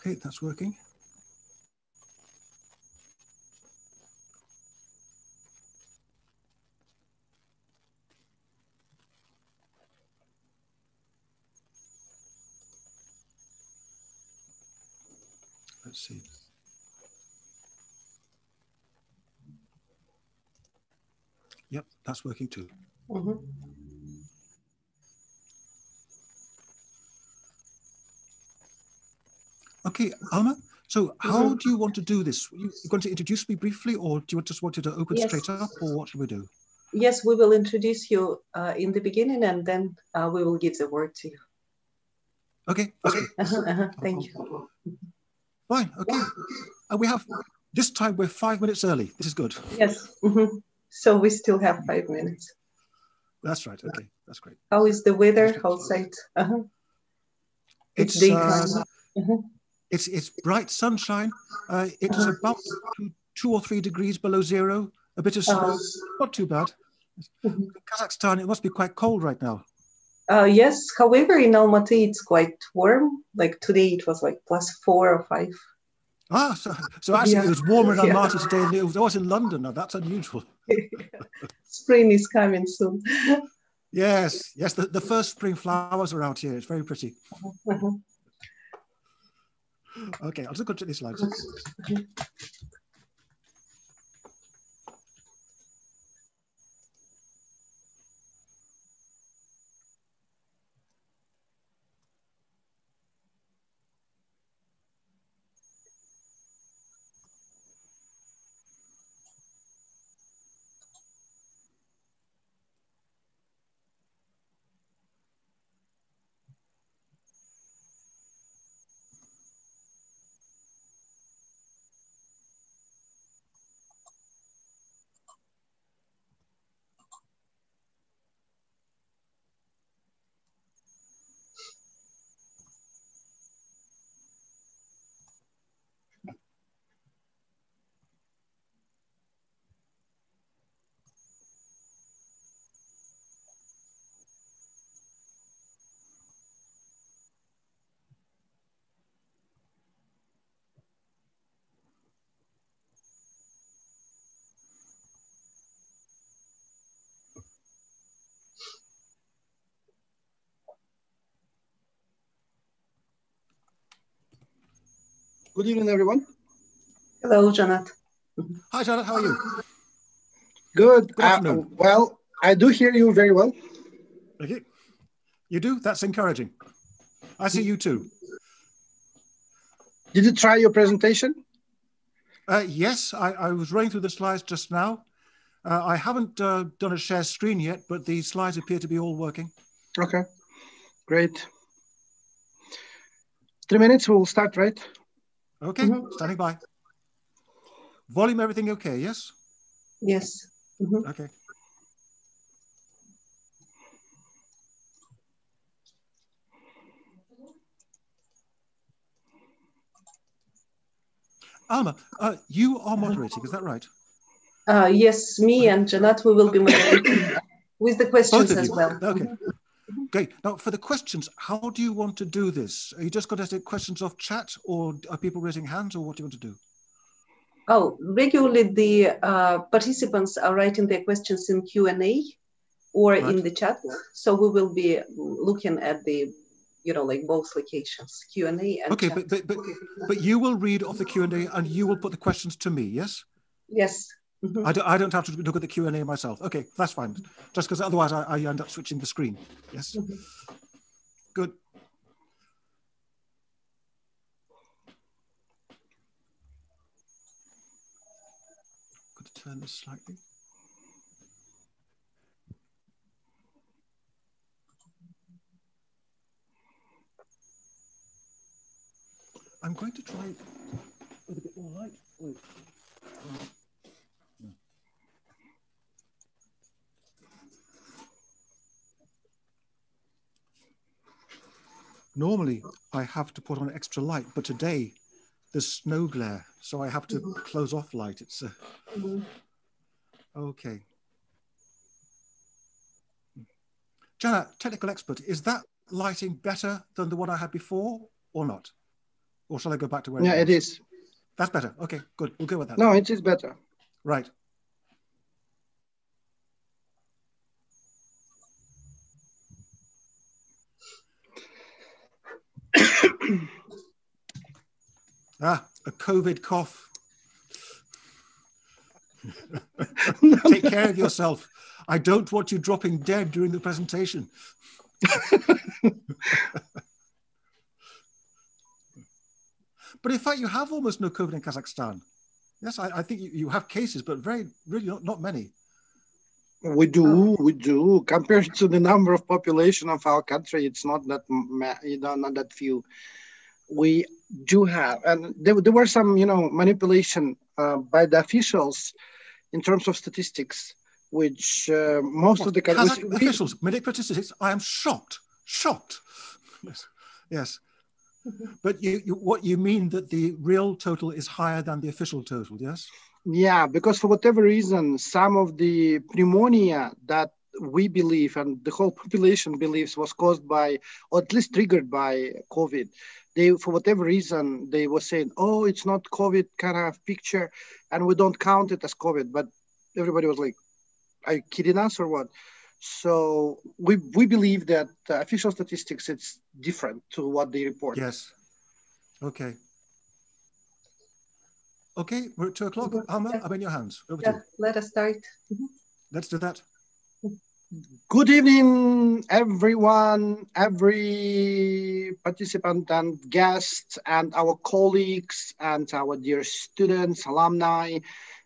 Okay, that's working. Let's see. Yep, that's working too. Mhm. Okay, Alma. So, how do you want to do this? You you going to introduce me briefly, or do you just want it to open Yes. straight up, or what should we do? Yes, we will introduce you uh, in the beginning and then uh, we will give the word to you. Okay, good. Uh-huh, uh-huh, Thank you. Fine. Okay, and we have this time we're five minutes early. This is good. Yes. mhm. So we still have five minutes. That's right. Okay, that's great. How is the weather outside? Uh-huh. It's It's daytime. uh, Mhm. It's it's bright sunshine. Uh, it is about two, two or three degrees below zero. A bit of snow. Not too bad. Mhm. Kazakhstan. It must be quite cold right now. Uh, yes, however, in Almaty it's quite warm. Like today it was like plus four or five. Ah, so, so actually Yeah. it was warmer in Yeah. Almaty today than it was, in London. Now that's unusual. Spring is coming soon. Yes, yes. The, the first spring flowers are out here. It's very pretty. Mhm. Okay, I'll just go to these slides. Good evening, everyone. Hello, Janet. Hi, Janet. How are you? Good. Good Uh, afternoon. well, I do hear you very well. Okay. You do? That's encouraging. I see you too. Did you try your presentation? Uh, yes, I, I was running through the slides just now. Uh, I haven't uh, done a share screen yet, but the slides appear to be all working. Okay, great. Three minutes, we'll start, right? Okay, Mhm. standing by. Volume, everything okay? Yes? Yes. Mhm. Okay. Alma, uh, you are moderating, is that right? Uh, yes, me and Janet, we will be moderating with the questions as well. Okay. Great. Now, for the questions, how do you want to do this? Are you just going to take questions off chat, or are people raising hands, or what do you want to do? Oh, regularly the uh, participants are writing their questions in Q&A or in the chat. So we will be looking at the, you know, like both locations, Q&A and Okay, chat. but, but, but, but you will read off the Q&A and you will put the questions to me, yes? Yes. Mhm. I don't, I don't have to look at the Q&A myself. Okay, that's fine. Just because otherwise I, I end up switching the screen. Yes? Mhm. Good. Got to turn this slightly. I'm going to try with a bit more light. Wait. Normally, I have to put on extra light, but today there's snow glare, so I have to close off light. It's uh, Mhm. okay. Jana, technical expert, is that lighting better than the one I had before or not? Or shall I go back to where Yeah, it it is. That's better. Okay, good. We'll go with that. No, it is better. Right. Ah, a COVID cough. Take care of yourself. I don't want you dropping dead during the presentation. but in fact, you have almost no COVID in Kazakhstan. Yes, I, I think you, you have cases, but very, really not, not many. We do, we do. Compared to the number of population of our country, it's not that you know not that few. We do have, and there, there were some you know manipulation uh, by the officials in terms of statistics, which uh, most What, of the Kazakh countries. we- officials manipulate statistics. I am shocked, shocked. Yes, yes. But you, you, what you mean that the real total is higher than the official total? Yes. Yeah, because for whatever reason, some of the pneumonia that we believe and the whole population believes was caused by, or at least triggered by COVID. They, for whatever reason, they were saying, "Oh, it's not COVID kind of picture, and we don't count it as COVID." But everybody was like, "Are you kidding us or what?" So we we believe that the official statistics it's different to what they report. Yes. Okay. Okay, we're at two o'clock. Alma, Yeah. I'm in your hands. Over to Yeah, you. let us start. Mm-hmm. Let's do that. Good evening, everyone, every participant and guest, and our colleagues, and our dear students, alumni,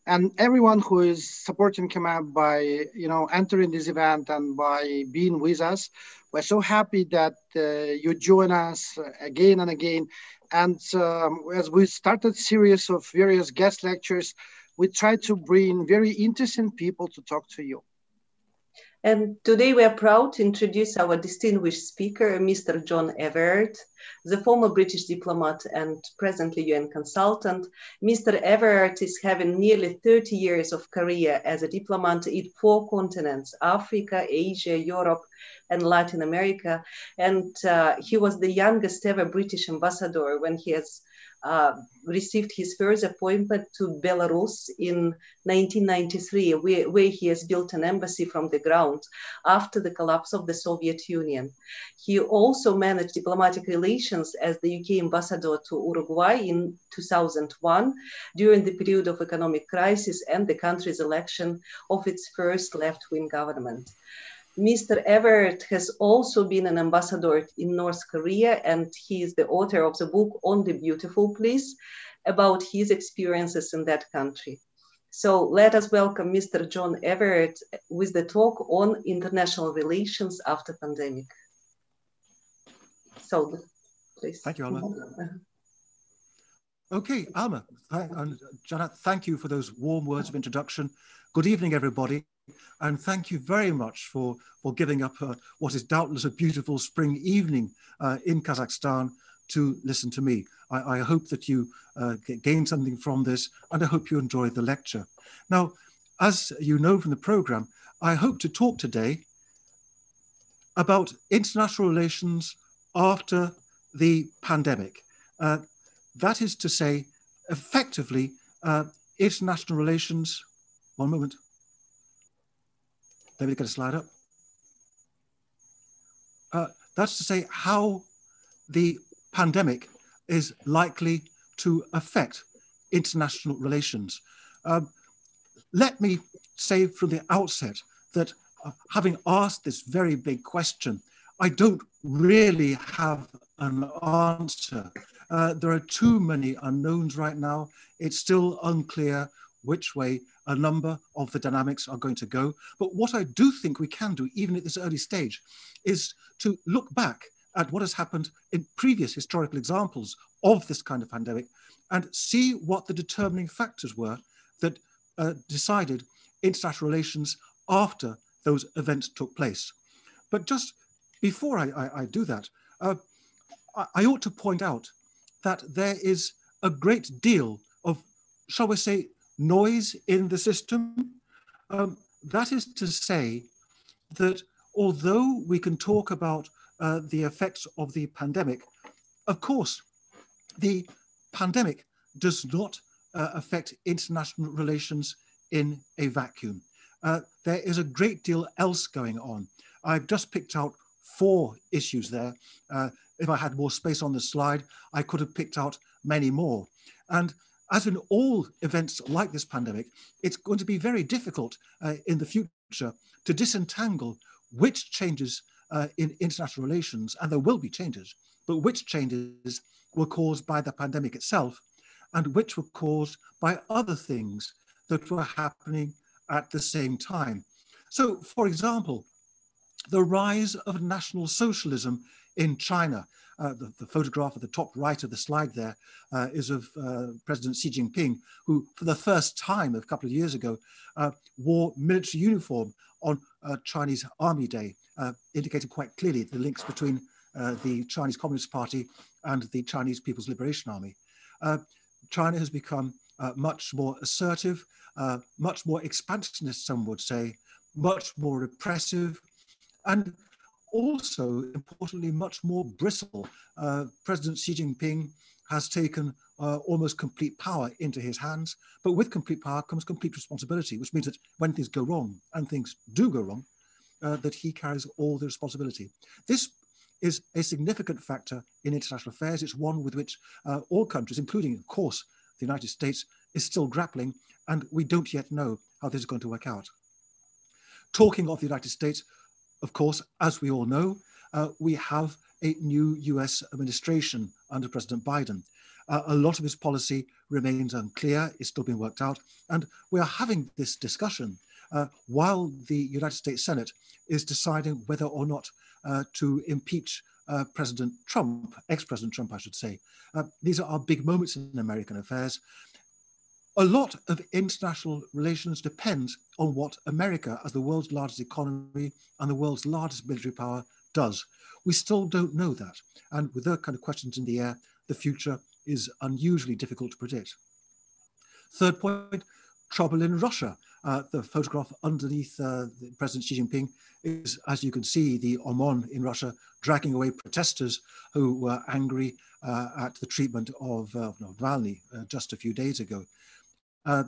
and everyone who is supporting KIMEP by, you know, entering this event and by being with us. We're so happy that uh, you join us again and again. And um, as we started series of various guest lectures, we try to bring very interesting people to talk to you. And today we are proud to introduce our distinguished speaker, Mr. John Everard, the former British diplomat and presently UN consultant. Mr. Everard is having nearly 30 years of career as a diplomat in four continents, Africa, Asia, Europe, and Latin America. And uh, he was the youngest ever British ambassador when he has uh, received his first appointment to Belarus in 1993, where, where, he has built an embassy from the ground after the collapse of the Soviet Union. He also managed diplomatic relations as the UK ambassador to Uruguay in 2001 during the period of economic crisis and the country's election of its first left wing government. Mr. Everard has also been an ambassador in North Korea, and he is the author of the book Only Beautiful Please about his experiences in that country. So let us welcome Mr. John Everard with the talk on international relations after pandemic. So please. Thank you, Alma. Uh-huh. Okay, Alma and Janet, thank you for those warm words of introduction. Good evening, everybody. And thank you very much for, for giving up what is doubtless a beautiful spring evening uh, in Kazakhstan to listen to me. I, I hope that you uh, gain something from this and I hope you enjoy the lecture. Now, as you know from the program, I hope to talk today about international relations after the pandemic. Uh, that is to say, effectively, uh, international relations, one moment, me get a slide up. Uh, that's to say how the pandemic is likely to affect international relations. Um, let me say from the outset that uh, having asked this very big question, I don't really have an answer. Uh, there are too many unknowns right now. It's still unclear which way a number of the dynamics are going to go. But what I do think we can do, even at this early stage, is to look back at what has happened in previous historical examples of this kind of pandemic and see what the determining factors were that uh, decided international relations after those events took place. But just before I, I, I do that, uh, I, I ought to point out that there is a great deal of, shall we say, noise in the system. Um, that is to say that although we can talk about uh, the effects of the pandemic, of course, the pandemic does not uh, affect international relations in a vacuum. Uh, there is a great deal else going on. I've just picked out four issues there. Uh, if I had more space on the slide, I could have picked out many more. And as in all events like this pandemic, it's going to be very difficult uh, in the future to disentangle which changes uh, in international relations, and there will be changes, but which changes were caused by the pandemic itself and which were caused by other things that were happening at the same time. So, for example, the rise of National Socialism in China. Uh, the, the, photograph at the top right of the slide there uh, is of uh, President Xi Jinping, who, for the first time a couple of years ago, uh, wore military uniform on uh, Chinese Army Day, uh, indicating quite clearly the links between the Chinese Communist Party and the Chinese People's Liberation Army. China has become much more assertive, much more expansionist, some would say, much more repressive, and also, importantly, much more bristle. Uh, President Xi Jinping has taken uh, almost complete power into his hands, but with complete power comes complete responsibility, which means that when things go wrong, and things do go wrong, uh, that he carries all the responsibility. This is a significant factor in international affairs. It's one with which uh, all countries, including, of course, the United States, is still grappling, and we don't yet know how this is going to work out. Talking of the United States, of course, as we all know, uh, we have a new US administration under President Biden. Uh, a lot of his policy remains unclear, it's still being worked out. And we are having this discussion uh, while the United States Senate is deciding whether or not uh, to impeach uh, President Trump, ex President Trump, I should say. Uh, these are our big moments in American affairs a lot of international relations depends on what America, as the world's largest economy and the world's largest military power, does. We still don't know that. And with those kind of questions in the air, the future is unusually difficult to predict. Third point, trouble in Russia. Uh, the photograph underneath uh, President Xi Jinping is, as you can see, the OMON in Russia dragging away protesters who were angry uh, at the treatment of uh, Navalny uh, just a few days ago. Uh,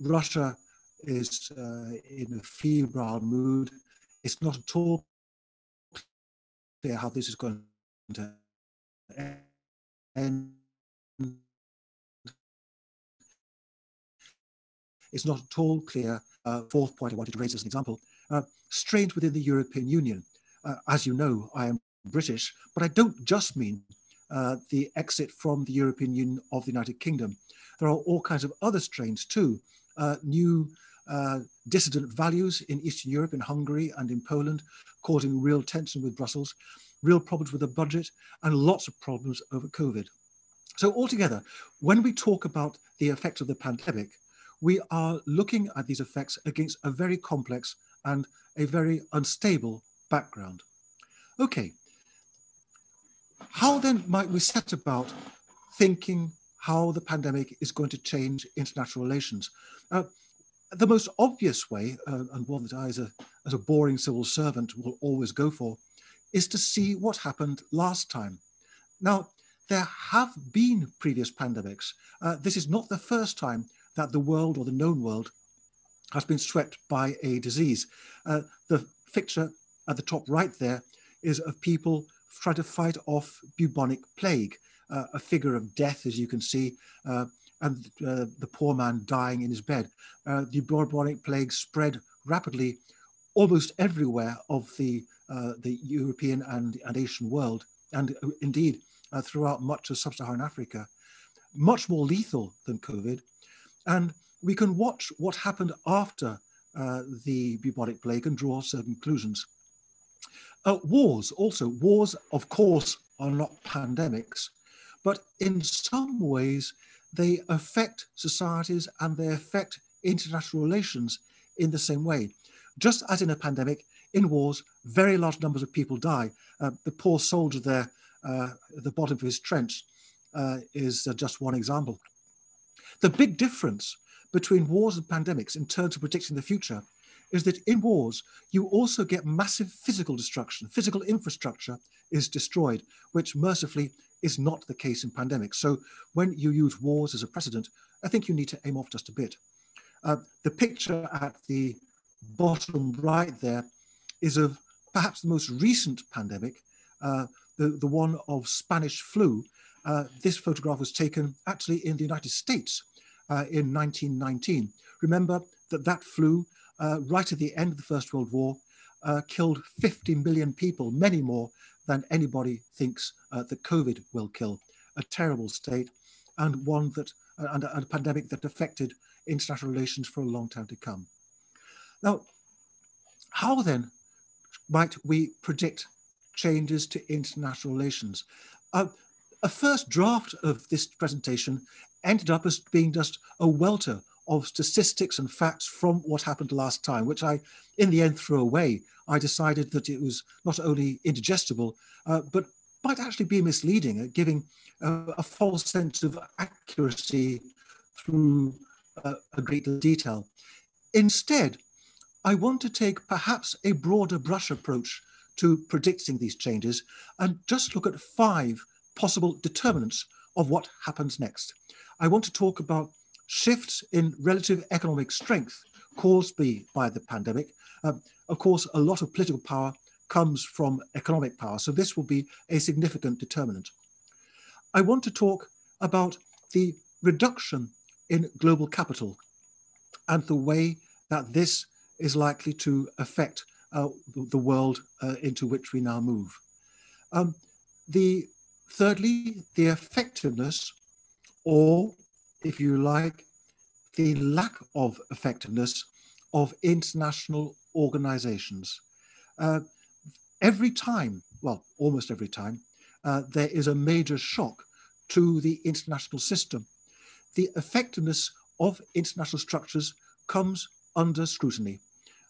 Russia is uh, in a febrile mood. It's not at all clear how this is going to end. It's not at all clear. Uh, fourth point I wanted to raise as an example. Uh, strange within the European Union. Uh, as you know, I am British, but I don't just mean uh, the exit from the European Union of the United Kingdom. There are all kinds of other strains too. Uh, new uh, dissident values in Eastern Europe, in Hungary and in Poland, causing real tension with Brussels, real problems with the budget, and lots of problems over COVID. So altogether, when we talk about the effects of the pandemic, we are looking at these effects against a very complex and a very unstable background. Okay, how then might we set about thinking how the pandemic is going to change international relations. Uh, the most obvious way, uh, and one that I, as a, as a boring civil servant, will always go for, is to see what happened last time. Now, there have been previous pandemics. Uh, this is not the first time that the world or the known world has been swept by a disease. Uh, the picture at the top right there is of people trying to fight off bubonic plague uh, a figure of death, as you can see, uh, and uh, the poor man dying in his bed. Uh, the bubonic plague spread rapidly almost everywhere of the, uh, the European and, and Asian world, and uh, indeed throughout much of sub-Saharan Africa, much more lethal than COVID. And we can watch what happened after the bubonic plague and draw certain conclusions. wars also, wars of course are not pandemics, but in some ways, they affect societies and they affect international relations in the same way. Just as in a pandemic, in wars, very large numbers of people die. Uh, the poor soldier there uh, at the bottom of his trench uh, is uh, just one example. The big difference between wars and pandemics in terms of predicting the future is that in wars, you also get massive physical destruction. Physical infrastructure is destroyed, which mercifully is not the case in pandemics. So when you use wars as a precedent, I think you need to aim off just a bit. Uh, the picture at the bottom right there is of perhaps the most recent pandemic, uh, the, the one of Spanish flu. Uh, this photograph was taken actually in the United States uh, in 1919. Remember that that flu, uh, right at the end of the First World War, uh, killed 50 million people, many more than anybody thinks uh, that COVID will kill. A terrible state and one that, and a, and a pandemic that affected international relations for a long time to come. Now, how then might we predict changes to international relations? Uh, a first draft of this presentation ended up as being just a welter of statistics and facts from what happened last time, which I, in the end, threw away. I decided that it was not only indigestible, uh, but might actually be misleading at giving uh, a false sense of accuracy through uh, a great detail. Instead, I want to take perhaps a broader brush approach to predicting these changes and just look at five possible determinants of what happens next. I want to talk about shifts in relative economic strength caused by, the pandemic. Uh, of course, a lot of political power comes from economic power, so this will be a significant determinant. I want to talk about the reduction in global capital and the way that this is likely to affect uh, the world uh, into which we now move. Um, the thirdly, the effectiveness, or if you like, the lack of effectiveness of international organizations. Uh, every time, well, almost every time, uh, there is a major shock to the international system. The effectiveness of international structures comes under scrutiny.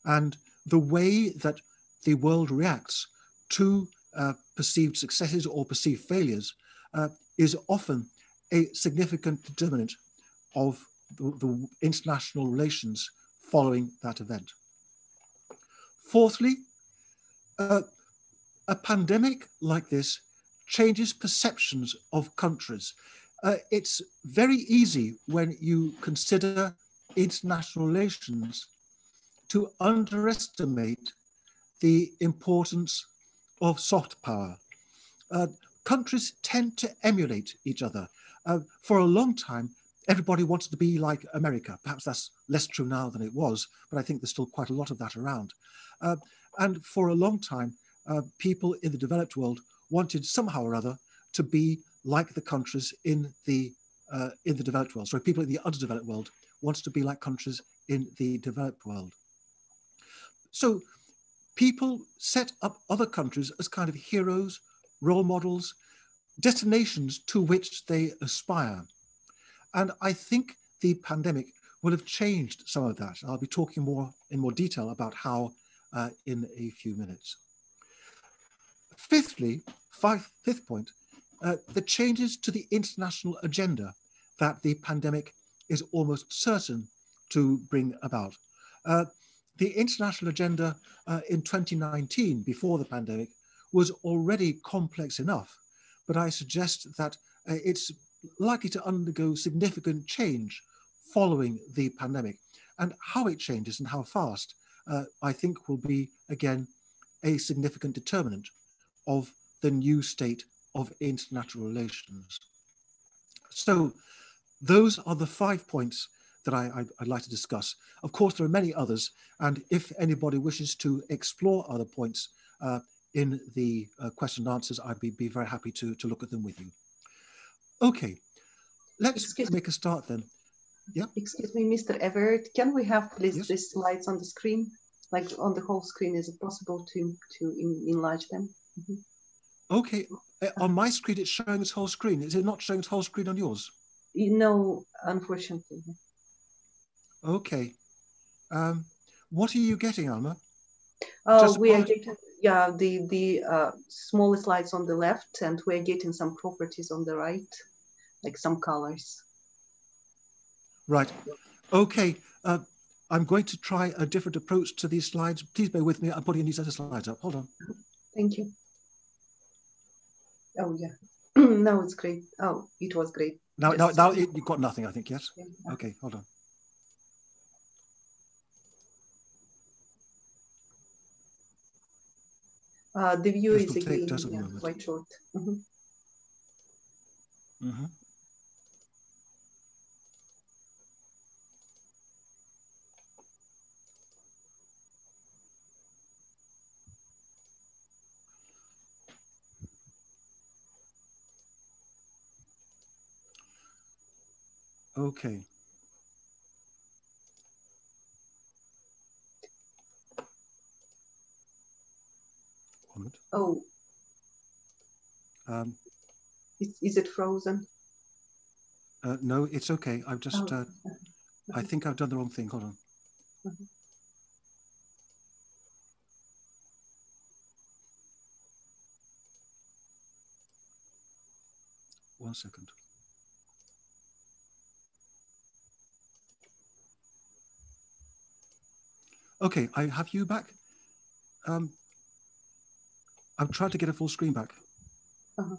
And the way that the world reacts to uh, perceived successes or perceived failures uh, is often a significant determinant of the, the international relations following that event. Fourthly, uh, a pandemic like this changes perceptions of countries. Uh, it's very easy when you consider international relations to underestimate the importance of soft power. Uh, countries tend to emulate each other. Uh, for a long time, everybody wanted to be like America. Perhaps that's less true now than it was, but I think there's still quite a lot of that around. Uh, and for a long time, uh, people in the developed world wanted somehow or other to be like the countries in the uh, in the developed world. So people in the underdeveloped world wanted to be like countries in the developed world. So people set up other countries as kind of heroes, role models, destinations to which they aspire. And I think the pandemic will have changed some of that. I'll be talking more in more detail about how uh, in a few minutes. Fifthly, five, fifth point, uh, the changes to the international agenda that the pandemic is almost certain to bring about. Uh, the international agenda uh, in 2019, before the pandemic, was already complex enough, but I suggest that uh, it's likely to undergo significant change following the pandemic. And how it changes and how fast, uh, I think will be, again, a significant determinant of the new state of international relations. So those are the five points that I, would like to discuss. Of course, there are many others, and if anybody wishes to explore other points uh, in the uh, question and answers, I'd be, be very happy to, to look at them with you. Okay, let's Excuse make a start then. Yeah. Excuse me, Mr. Everard, can we have please yes. these slides on the screen? Like on the whole screen, is it possible to, to enlarge them? Mm -hmm. Okay, uh, on my screen it's showing its whole screen. Is it not showing its whole screen on yours? No, unfortunately. Okay. Um, what are you getting, Alma? Oh, Just we are getting yeah the the uh, smallest slides on the left, and we're getting some properties on the right, like some colors. Right. Okay. Uh, I'm going to try a different approach to these slides. Please bear with me. I'm putting these other slides up. Hold on. Thank you. Oh, yeah. now it's great. Oh, it was great. Now, now, now it, you've got nothing, I think, yes? Yeah. Okay, hold on. Uh, the view is again yeah, quite short. Mm -hmm. Mm -hmm. Okay. Oh. Um, is, is it frozen? Uh, no, it's okay. I've just, oh. uh, I think I've done the wrong thing. Hold on. Mm -hmm. One second. Okay, I have you back. Um, I've tried to get a full screen back. Uh -huh.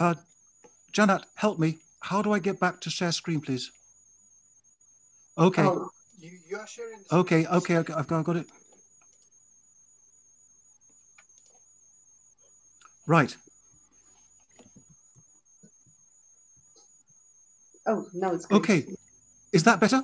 Uh, Janet, help me. How do I get back to share screen, please? Okay. Oh, you, are sharing. Okay, okay, okay, I've got, I've got it. Right. Oh, now it's good. Okay. Is that better?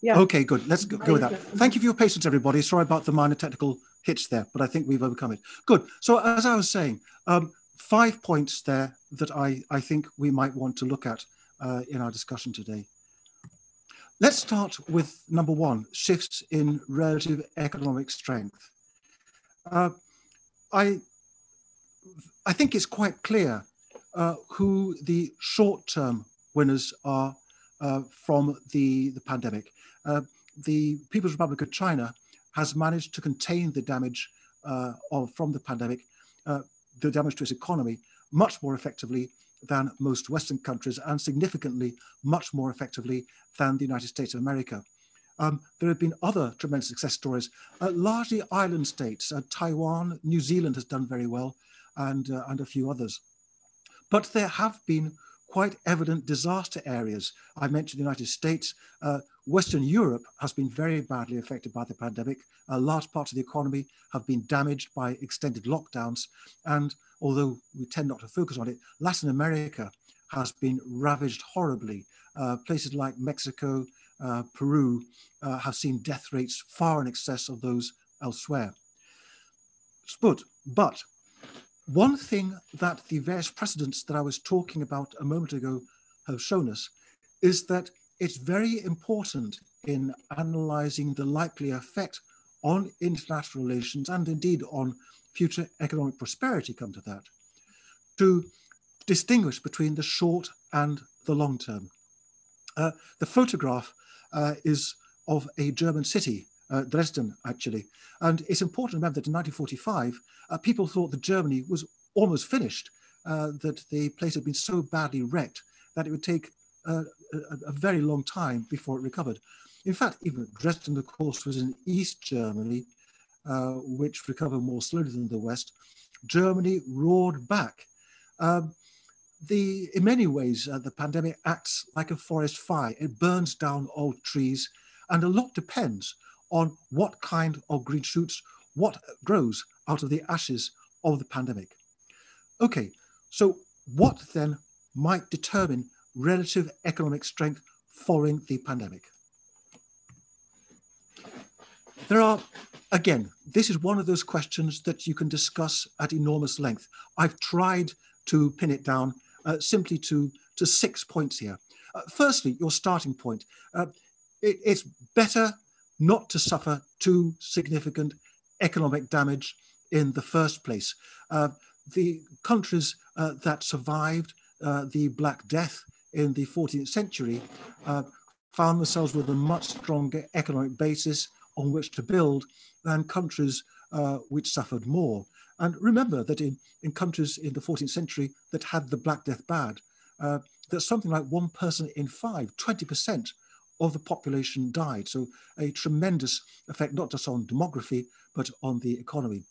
Yeah. Okay, good. Let's go, go with that. Thank you for your patience, everybody. Sorry about the minor technical hits there, but I think we've overcome it. Good. So as I was saying, um, five points there that I, I think we might want to look at uh, in our discussion today. Let's start with number one, shifts in relative economic strength. Uh, I, I think it's quite clear uh, who the short-term winners are uh, from the, the pandemic. Uh, the People's Republic of China has managed to contain the damage uh, of, from the pandemic, uh, the damage to its economy, much more effectively than most Western countries and significantly much more effectively than the United States of America. Um, there have been other tremendous success stories, uh, largely island states. Taiwan, New Zealand has done very well, and, and a few others. But there have been quite evident disaster areas. I mentioned the United States. Uh, Western Europe has been very badly affected by the pandemic. Uh, large parts of the economy have been damaged by extended lockdowns. And although we tend not to focus on it, Latin America has been ravaged horribly. Uh, places like Mexico, uh, Peru uh, have seen death rates far in excess of those elsewhere. But, but one thing that the various precedents that I was talking about a moment ago have shown us is that it's very important in analyzing the likely effect on international relations and indeed on future economic prosperity, come to that, to distinguish between the short and the long term. Uh, the photograph uh, is of a German city uh, Dresden, actually. And it's important to remember that in 1945, uh, people thought that Germany was almost finished, uh, that the place had been so badly wrecked that it would take uh, a, a, very long time before it recovered. In fact, even Dresden, of course, was in East Germany, uh, which recovered more slowly than the West. Germany roared back. Um, the, in many ways, uh, the pandemic acts like a forest fire. It burns down old trees, and a lot depends on what kind of green shoots, what grows out of the ashes of the pandemic. Okay, so what then might determine relative economic strength following the pandemic? There are, again, this is one of those questions that you can discuss at enormous length. I've tried to pin it down uh, simply to, to six points here. Uh, firstly, your starting point. Uh, it, it's better not to suffer too significant economic damage in the first place. Uh, the countries uh, that survived uh, the Black Death in the 14th century uh, found themselves with a much stronger economic basis on which to build than countries uh, which suffered more. And remember that in, in countries in the 14th century that had the Black Death bad, uh, that something like one person in five, 20% of the population died. So a tremendous effect, not just on demography, but on the economy.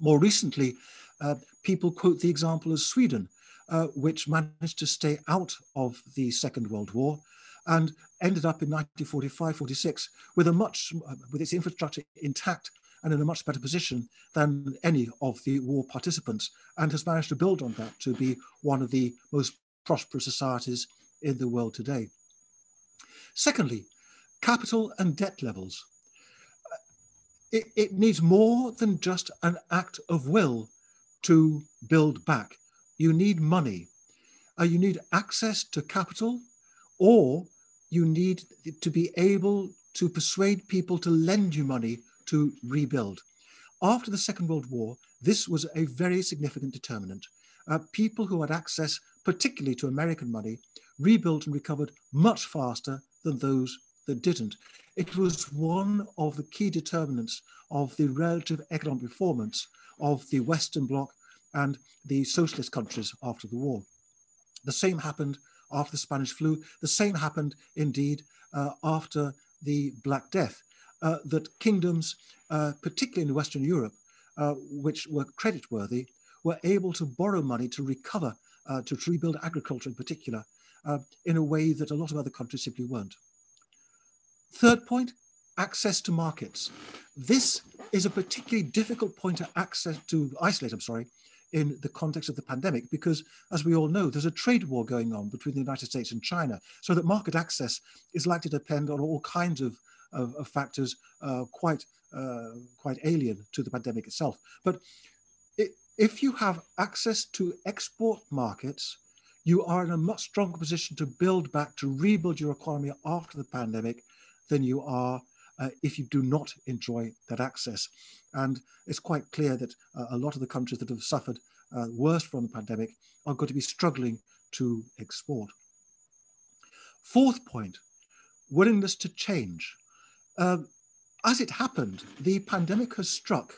More recently, uh, people quote the example of Sweden, uh, which managed to stay out of the Second World War and ended up in 1945-46 with a much, with its infrastructure intact and in a much better position than any of the war participants, and has managed to build on that to be one of the most prosperous societies in the world today. Secondly, capital and debt levels. It, it needs more than just an act of will to build back. You need money. Uh, you need access to capital, or you need to be able to persuade people to lend you money to rebuild. After the Second World War, this was a very significant determinant. Uh, people who had access, particularly to American money, rebuilt and recovered much faster than those that didn't. It was one of the key determinants of the relative economic performance of the Western Bloc and the socialist countries after the war. The same happened after the Spanish flu. The same happened indeed uh, after the Black Death, uh, that kingdoms, uh, particularly in Western Europe, uh, which were creditworthy, were able to borrow money to recover, uh, to, to, rebuild agriculture in particular, uh, in a way that a lot of other countries simply weren't. Third point, access to markets. This is a particularly difficult point to access to isolate, I'm sorry, in the context of the pandemic, because as we all know, there's a trade war going on between the United States and China, so that market access is likely to depend on all kinds of, of, of factors uh, quite, uh, quite alien to the pandemic itself. But it, if you have access to export markets, you are in a much stronger position to build back, to rebuild your economy after the pandemic than you are uh, if you do not enjoy that access. And it's quite clear that uh, a lot of the countries that have suffered uh, worst from the pandemic are going to be struggling to export. Fourth point, willingness to change. Um, as it happened, the pandemic has struck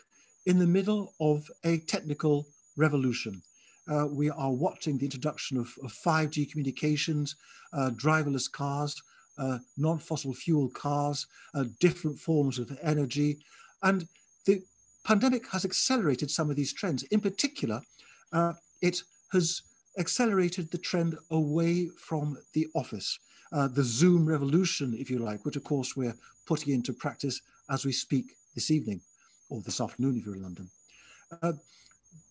in the middle of a technical revolution. Uh, we are watching the introduction of, of 5G communications, uh, driverless cars, uh, non-fossil fuel cars, uh, different forms of energy. And the pandemic has accelerated some of these trends. In particular, uh, it has accelerated the trend away from the office, uh, the Zoom revolution, if you like, which of course we're putting into practice as we speak this evening, or this afternoon if you're in London.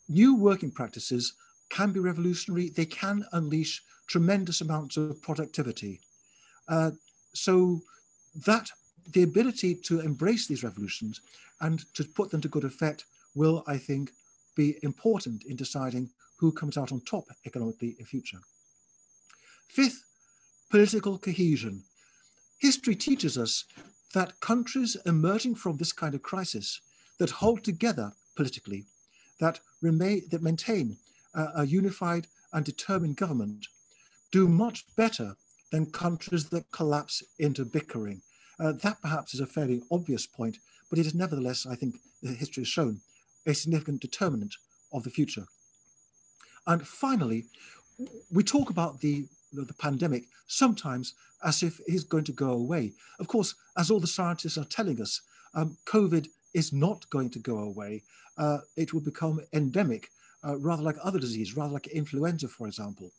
New working practices can be revolutionary. They can unleash tremendous amounts of productivity. Uh, so that the ability to embrace these revolutions and to put them to good effect will, I think, be important in deciding who comes out on top economically in future. Fifth, political cohesion. History teaches us that countries emerging from this kind of crisis that hold together politically, that, remain, that maintain a unified and determined government, do much better than countries that collapse into bickering. Uh, that perhaps is a fairly obvious point, but it is nevertheless, I think history has shown, a significant determinant of the future. And finally, we talk about the, the pandemic sometimes as if it is going to go away. Of course, as all the scientists are telling us, um, COVID is not going to go away. Uh, it will become endemic, uh, rather like other diseases, rather like influenza, for example.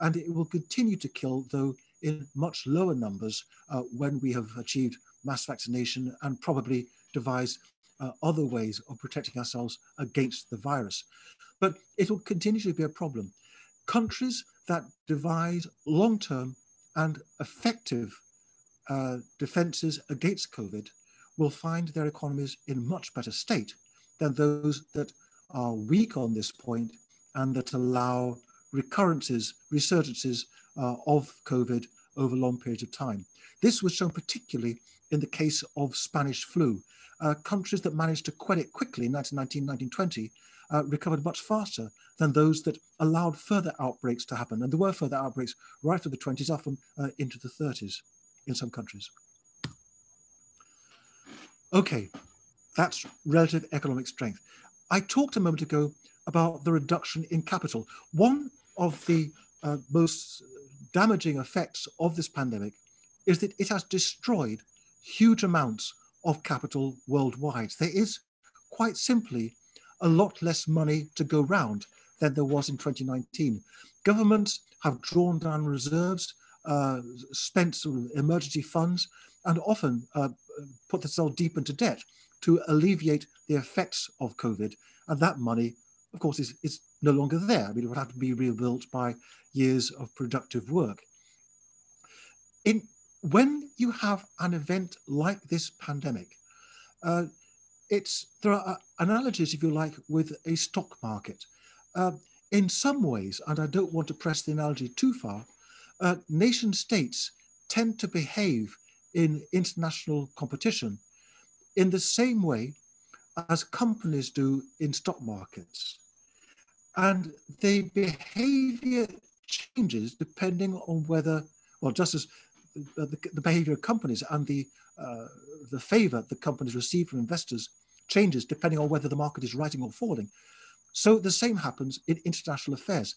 And it will continue to kill, though in much lower numbers uh, when we have achieved mass vaccination and probably devised uh, other ways of protecting ourselves against the virus. But it will continue to be a problem. Countries that devise long-term and effective uh, defenses against COVID will find their economies in much better state than those that are weak on this point and that allow recurrences, resurgences uh, of COVID over long periods of time. This was shown particularly in the case of Spanish flu. Uh, countries that managed to quell it quickly in 1919, 1920 uh, recovered much faster than those that allowed further outbreaks to happen. And there were further outbreaks right through the 20s, often uh, into the 30s in some countries. Okay, that's relative economic strength. I talked a moment ago about the reduction in capital. One of the uh, most damaging effects of this pandemic is that it has destroyed huge amounts of capital worldwide. There is quite simply a lot less money to go round than there was in 2019. Governments have drawn down reserves, uh, spent sort of emergency funds, and often uh, put themselves deep into debt to alleviate the effects of COVID. And that money, of course, is, is no longer there. I mean, it would have to be rebuilt by years of productive work. In, when you have an event like this pandemic, uh, it's there are analogies, if you like, with a stock market. Uh, in some ways, and I don't want to press the analogy too far, uh, nation states tend to behave in international competition in the same way as companies do in stock markets. And the behavior changes depending on whether, well, just as the, the behavior of companies and the, uh, the favor the companies receive from investors changes depending on whether the market is rising or falling. So the same happens in international affairs.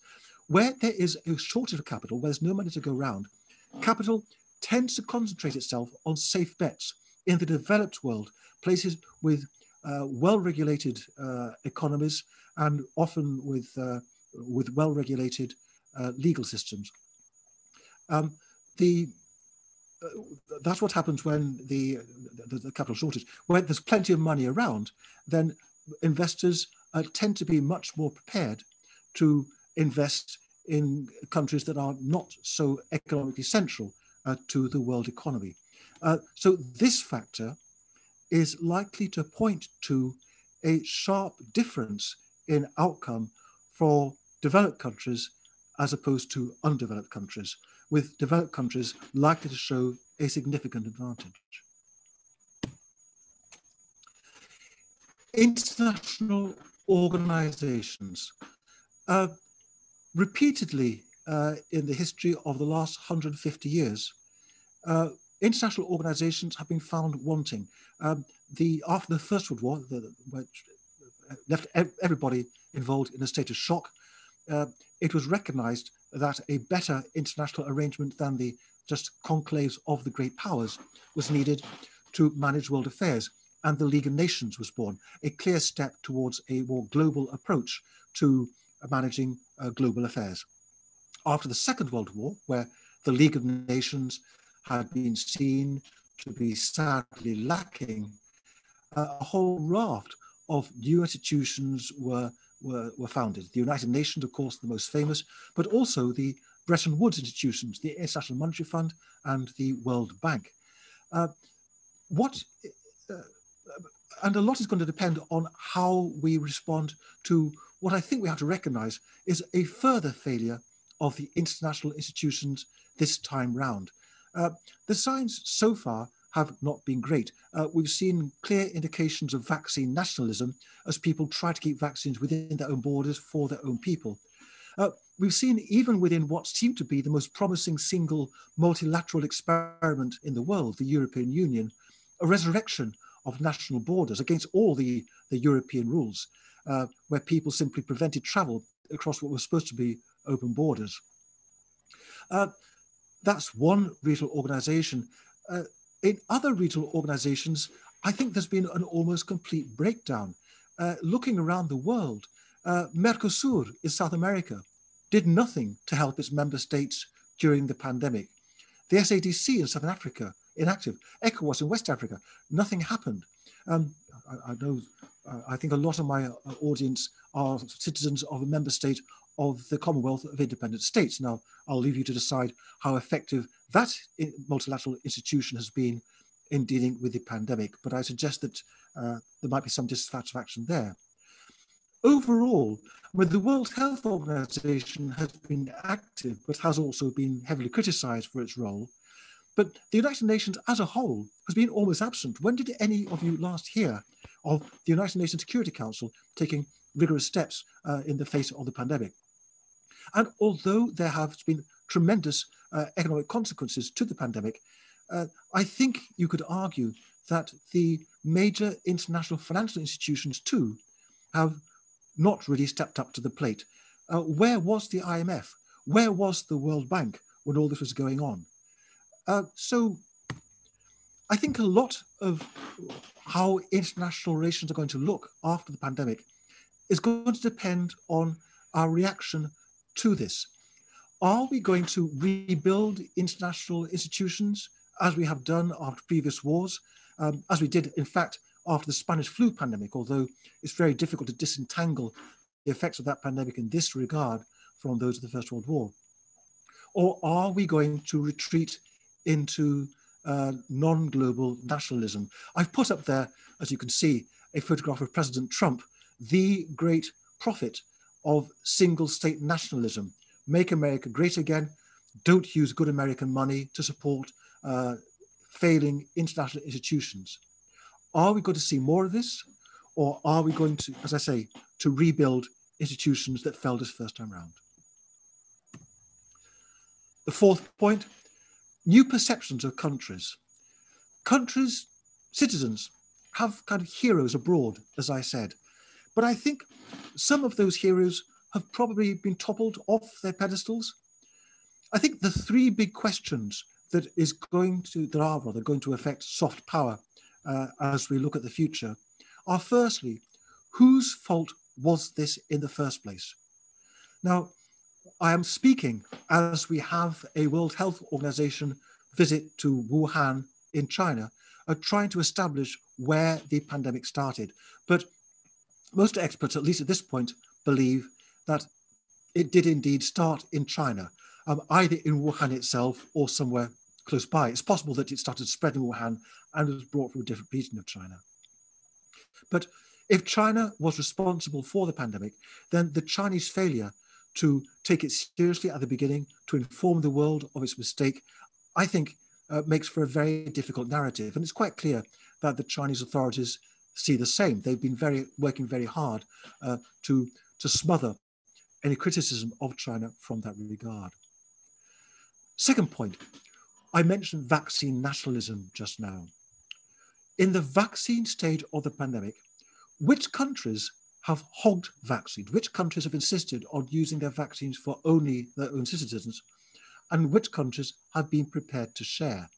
Where there is a shortage of capital, where there's no money to go around, capital tends to concentrate itself on safe bets in the developed world, places with uh, well-regulated uh, economies and often with, uh, with well-regulated uh, legal systems. Um, the, uh, that's what happens when the, the, the, capital shortage. When there's plenty of money around, then investors uh, tend to be much more prepared to invest in countries that are not so economically central to the world economy. Uh, so this factor is likely to point to a sharp difference in outcome for developed countries as opposed to undeveloped countries, with developed countries likely to show a significant advantage. International organizations. Uh, repeatedly uh, in the history of the last 150 years, uh, international organizations have been found wanting. Um, the, after the First World War, the, which left everybody involved in a state of shock, uh, it was recognized that a better international arrangement than the just conclaves of the great powers was needed to manage world affairs and the League of Nations was born, a clear step towards a more global approach to managing uh, global affairs. After the Second World War, where the League of Nations had been seen to be sadly lacking, uh, a whole raft of new institutions were, were, were founded. The United Nations, of course, the most famous, but also the Bretton Woods institutions, the International Monetary Fund and the World Bank. Uh, what uh, and a lot is going to depend on how we respond to what I think we have to recognize is a further failure of the international institutions this time round. Uh, the signs so far have not been great. Uh, we've seen clear indications of vaccine nationalism as people try to keep vaccines within their own borders for their own people. Uh, we've seen even within what seemed to be the most promising single multilateral experiment in the world, the European Union, a resurrection of national borders against all the, the European rules, uh, where people simply prevented travel across what was supposed to be open borders. Uh, that's one regional organization. Uh, in other regional organizations, I think there's been an almost complete breakdown. Uh, looking around the world, uh, Mercosur in South America did nothing to help its member states during the pandemic. The SADC in Southern Africa inactive. ECOWAS in West Africa, nothing happened. Um, I, I, know, uh, I think a lot of my uh, audience are citizens of a member state of the Commonwealth of Independent States. Now, I'll leave you to decide how effective that multilateral institution has been in dealing with the pandemic, but I suggest that uh, there might be some dissatisfaction there. Overall, when the World Health Organization has been active, but has also been heavily criticized for its role, but the United Nations as a whole has been almost absent. When did any of you last hear of the United Nations Security Council taking rigorous steps uh, in the face of the pandemic? And although there have been tremendous uh, economic consequences to the pandemic, uh, I think you could argue that the major international financial institutions too have not really stepped up to the plate. Uh, where was the IMF? Where was the World Bank when all this was going on? Uh, so I think a lot of how international relations are going to look after the pandemic is going to depend on our reaction to this. Are we going to rebuild international institutions as we have done after previous wars, um, as we did, in fact, after the Spanish flu pandemic, although it's very difficult to disentangle the effects of that pandemic in this regard from those of the First World War? Or are we going to retreat into uh, non-global nationalism? I've put up there, as you can see, a photograph of President Trump, the great prophet of single state nationalism. Make America great again. Don't use good American money to support uh, failing international institutions. Are we going to see more of this? Or are we going to, as I say, to rebuild institutions that failed us first time round? The fourth point, new perceptions of countries. Countries, citizens, have kind of heroes abroad, as I said. But I think some of those heroes have probably been toppled off their pedestals. I think the three big questions that is going to, that are rather going to affect soft power uh, as we look at the future are firstly, whose fault was this in the first place? Now, I am speaking as we have a World Health Organization visit to Wuhan in China, uh, trying to establish where the pandemic started. But most experts, at least at this point, believe that it did indeed start in China, um, either in Wuhan itself or somewhere close by. It's possible that it started spreading in Wuhan and was brought from a different region of China. But if China was responsible for the pandemic, then the Chinese failure to take it seriously at the beginning, to inform the world of its mistake, I think uh, makes for a very difficult narrative. And it's quite clear that the Chinese authorities see the same. They've been very working very hard uh, to, to smother any criticism of China from that regard. Second point, I mentioned vaccine nationalism just now. In the vaccine stage of the pandemic, which countries have hogged vaccines? Which countries have insisted on using their vaccines for only their own citizens? And which countries have been prepared to share?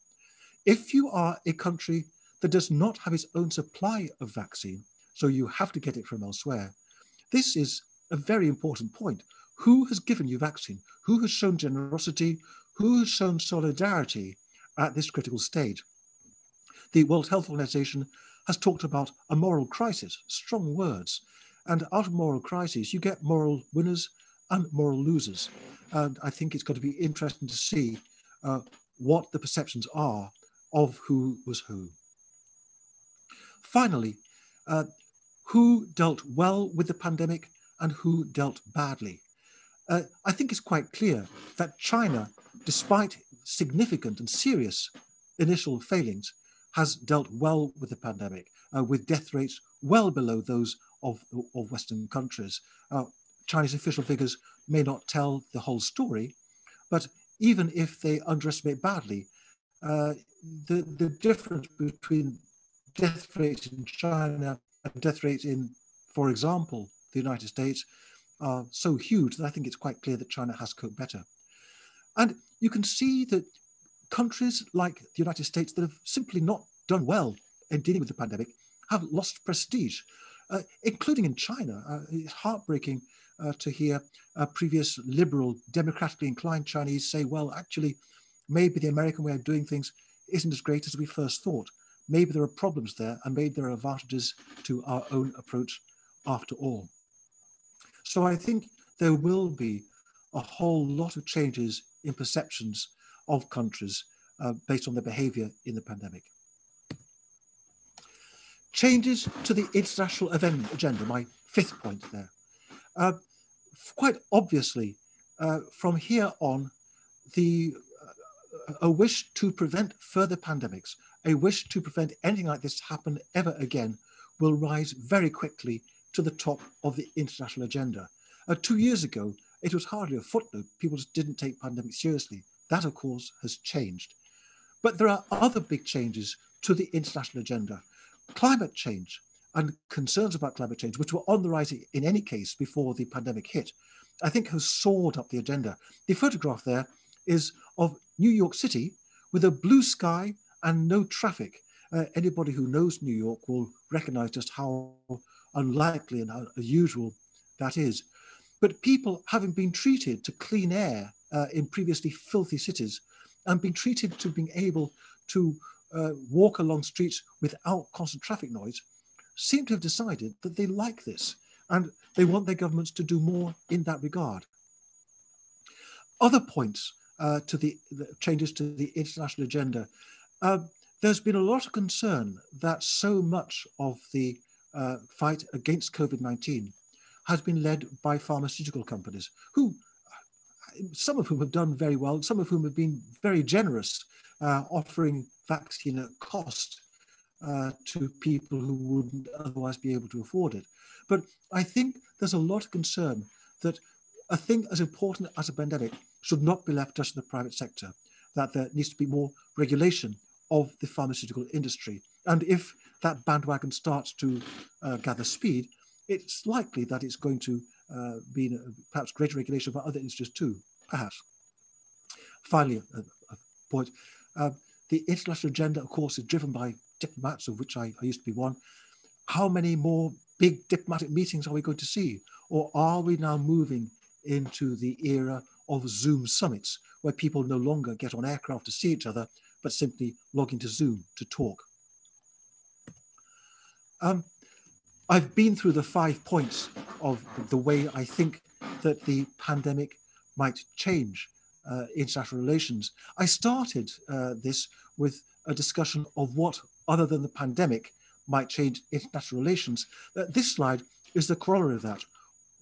If you are a country that does not have its own supply of vaccine, so you have to get it from elsewhere, this is a very important point. Who has given you vaccine? Who has shown generosity? who has shown solidarity at this critical stage? The World Health Organization has talked about a moral crisis, strong words. And out of moral crises, you get moral winners and moral losers. And I think it's going to be interesting to see uh, what the perceptions are of who was who. Finally, uh, who dealt well with the pandemic and who dealt badly? Uh, I think it's quite clear that China despite significant and serious initial failings, has dealt well with the pandemic, uh, with death rates well below those of, of Western countries. Uh, Chinese official figures may not tell the whole story, but even if they underestimate badly, uh, the, the difference between death rates in China and death rates in, for example, the United States are so huge that I think it's quite clear that China has coped better. And you can see that countries like the United States that have simply not done well in dealing with the pandemic have lost prestige, uh, including in China. Uh, it's heartbreaking uh, to hear previous liberal, democratically inclined Chinese say, well, actually, maybe the American way of doing things isn't as great as we first thought. Maybe there are problems there, and maybe there are advantages to our own approach after all. So I think there will be a whole lot of changes in perceptions of countries uh, based on their behavior in the pandemic. Changes to the international event agenda, my fifth point there. Uh, quite obviously, uh, from here on, the uh, a wish to prevent further pandemics, a wish to prevent anything like this to happen ever again, will rise very quickly to the top of the international agenda. Uh, two years ago, it was hardly a footnote. People just didn't take pandemic seriously. That, of course, has changed. But there are other big changes to the international agenda. Climate change and concerns about climate change, which were on the rise in any case before the pandemic hit, I think has soared up the agenda. The photograph there is of New York City with a blue sky and no traffic. Uh, anybody who knows New York will recognize just how unlikely and unusual that is. But people having been treated to clean air uh, in previously filthy cities and being treated to being able to uh, walk along streets without constant traffic noise seem to have decided that they like this and they want their governments to do more in that regard. Other points uh, to the, the, changes to the international agenda. Uh, there's been a lot of concern that so much of the uh, fight against COVID-19 has been led by pharmaceutical companies who some of whom have done very well, some of whom have been very generous, uh, offering vaccine at cost uh, to people who wouldn't otherwise be able to afford it. But I think there's a lot of concern that a thing as important as a pandemic should not be left just in the private sector, that there needs to be more regulation of the pharmaceutical industry. And if that bandwagon starts to uh, gather speed, it's likely that it's going to uh, be perhaps greater regulation of other industries too, perhaps. Finally, a, a point. Uh, the international agenda, of course, is driven by diplomats, of which I, I used to be one. How many more big diplomatic meetings are we going to see? Or are we now moving into the era of Zoom summits, where people no longer get on aircraft to see each other, but simply log into Zoom to talk? Um, I've been through the five points of the way I think that the pandemic might change uh, international relations. I started uh, this with a discussion of what, other than the pandemic, might change international relations. Uh, this slide is the corollary of that.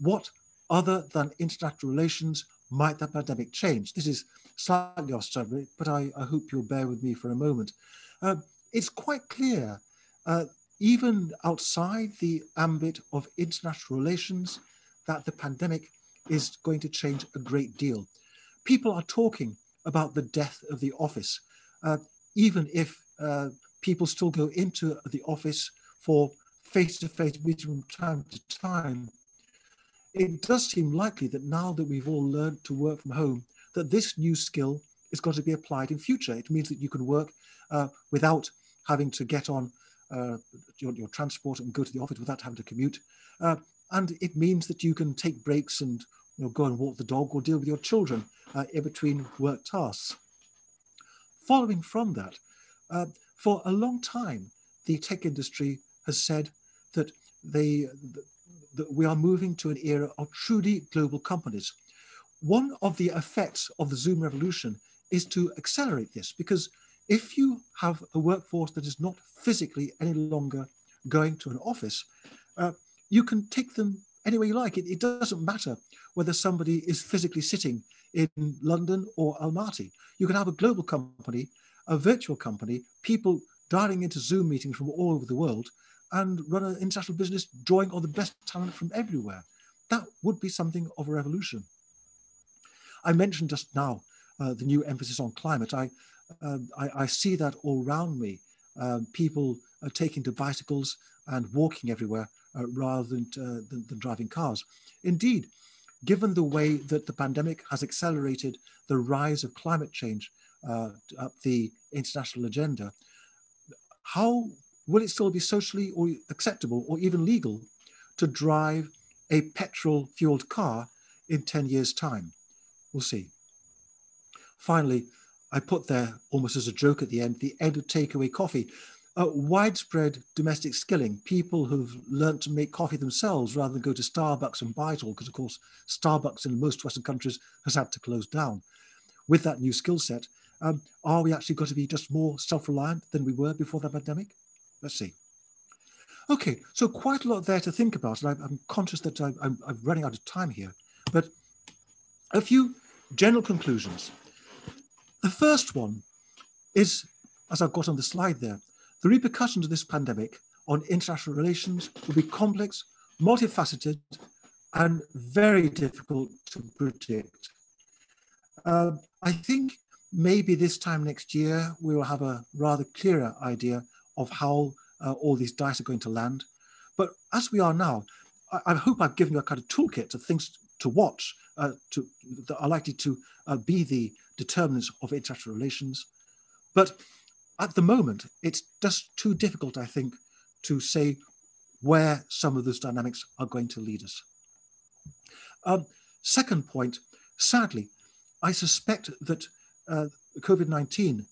What, other than international relations, might the pandemic change? This is slightly off subject, but I, I, hope you'll bear with me for a moment. Uh, it's quite clear, uh, even outside the ambit of international relations, that the pandemic is going to change a great deal. People are talking about the death of the office, uh, even if uh, people still go into the office for face-to-face -face meetings from time to time. It does seem likely that now that we've all learned to work from home, that this new skill is going to be applied in future. It means that you can work uh, without having to get on uh, your, your, transport and go to the office without having to commute. Uh, and it means that you can take breaks and you know, go and walk the dog or deal with your children uh, in between work tasks. Following from that, uh, for a long time, the tech industry has said that they that we are moving to an era of truly global companies. One of the effects of the Zoom revolution is to accelerate this because if you have a workforce that is not physically any longer going to an office, uh, you can take them anywhere you like. It, it, doesn't matter whether somebody is physically sitting in London or Almaty. You can have a global company, a virtual company, people dialing into Zoom meetings from all over the world and run an international business drawing on the best talent from everywhere. That would be something of a revolution. I mentioned just now uh, the new emphasis on climate. I, uh, I, I, see that all around me. Um, people are taking to bicycles and walking everywhere uh, rather than, uh, than, than driving cars. Indeed, given the way that the pandemic has accelerated the rise of climate change uh, up the international agenda, how will it still be socially or acceptable or even legal to drive a petrol fueled car in 10 years time? We'll see. Finally, I put there almost as a joke at the end, the end of takeaway coffee uh, widespread domestic skilling, people who've learned to make coffee themselves rather than go to Starbucks and buy it all, because of course, Starbucks in most Western countries has had to close down. With that new skill set, um, are we actually going to be just more self-reliant than we were before the pandemic? Let's see. Okay, so quite a lot there to think about, and I, am conscious that I'm, I'm running out of time here, but a few general conclusions. The first one is, as I've got on the slide there, the repercussions of this pandemic on international relations will be complex, multifaceted, and very difficult to predict. Uh, I think maybe this time next year we will have a rather clearer idea of how uh, all these dice are going to land. But as we are now, I, I hope I've given you a kind of toolkit of things to watch uh, to, that are likely to uh, be the determinants of international relations. but at the moment, it's just too difficult, I think, to say where some of those dynamics are going to lead us. Um, second point, sadly, I suspect that uh, COVID-19,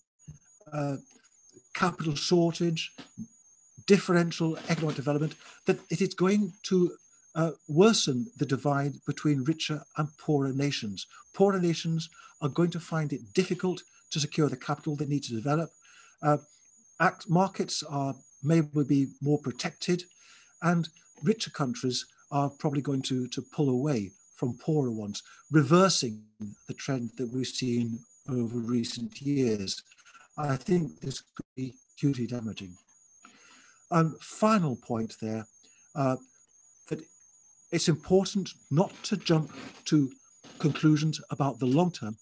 uh, capital shortage, differential economic development, that it is going to uh, worsen the divide between richer and poorer nations. Poorer nations are going to find it difficult to secure the capital they need to develop. Uh, markets are maybe be more protected, and richer countries are probably going to, to pull away from poorer ones, reversing the trend that we've seen over recent years. I think this could be hugely damaging. And final point there, uh, that it's important not to jump to conclusions about the long term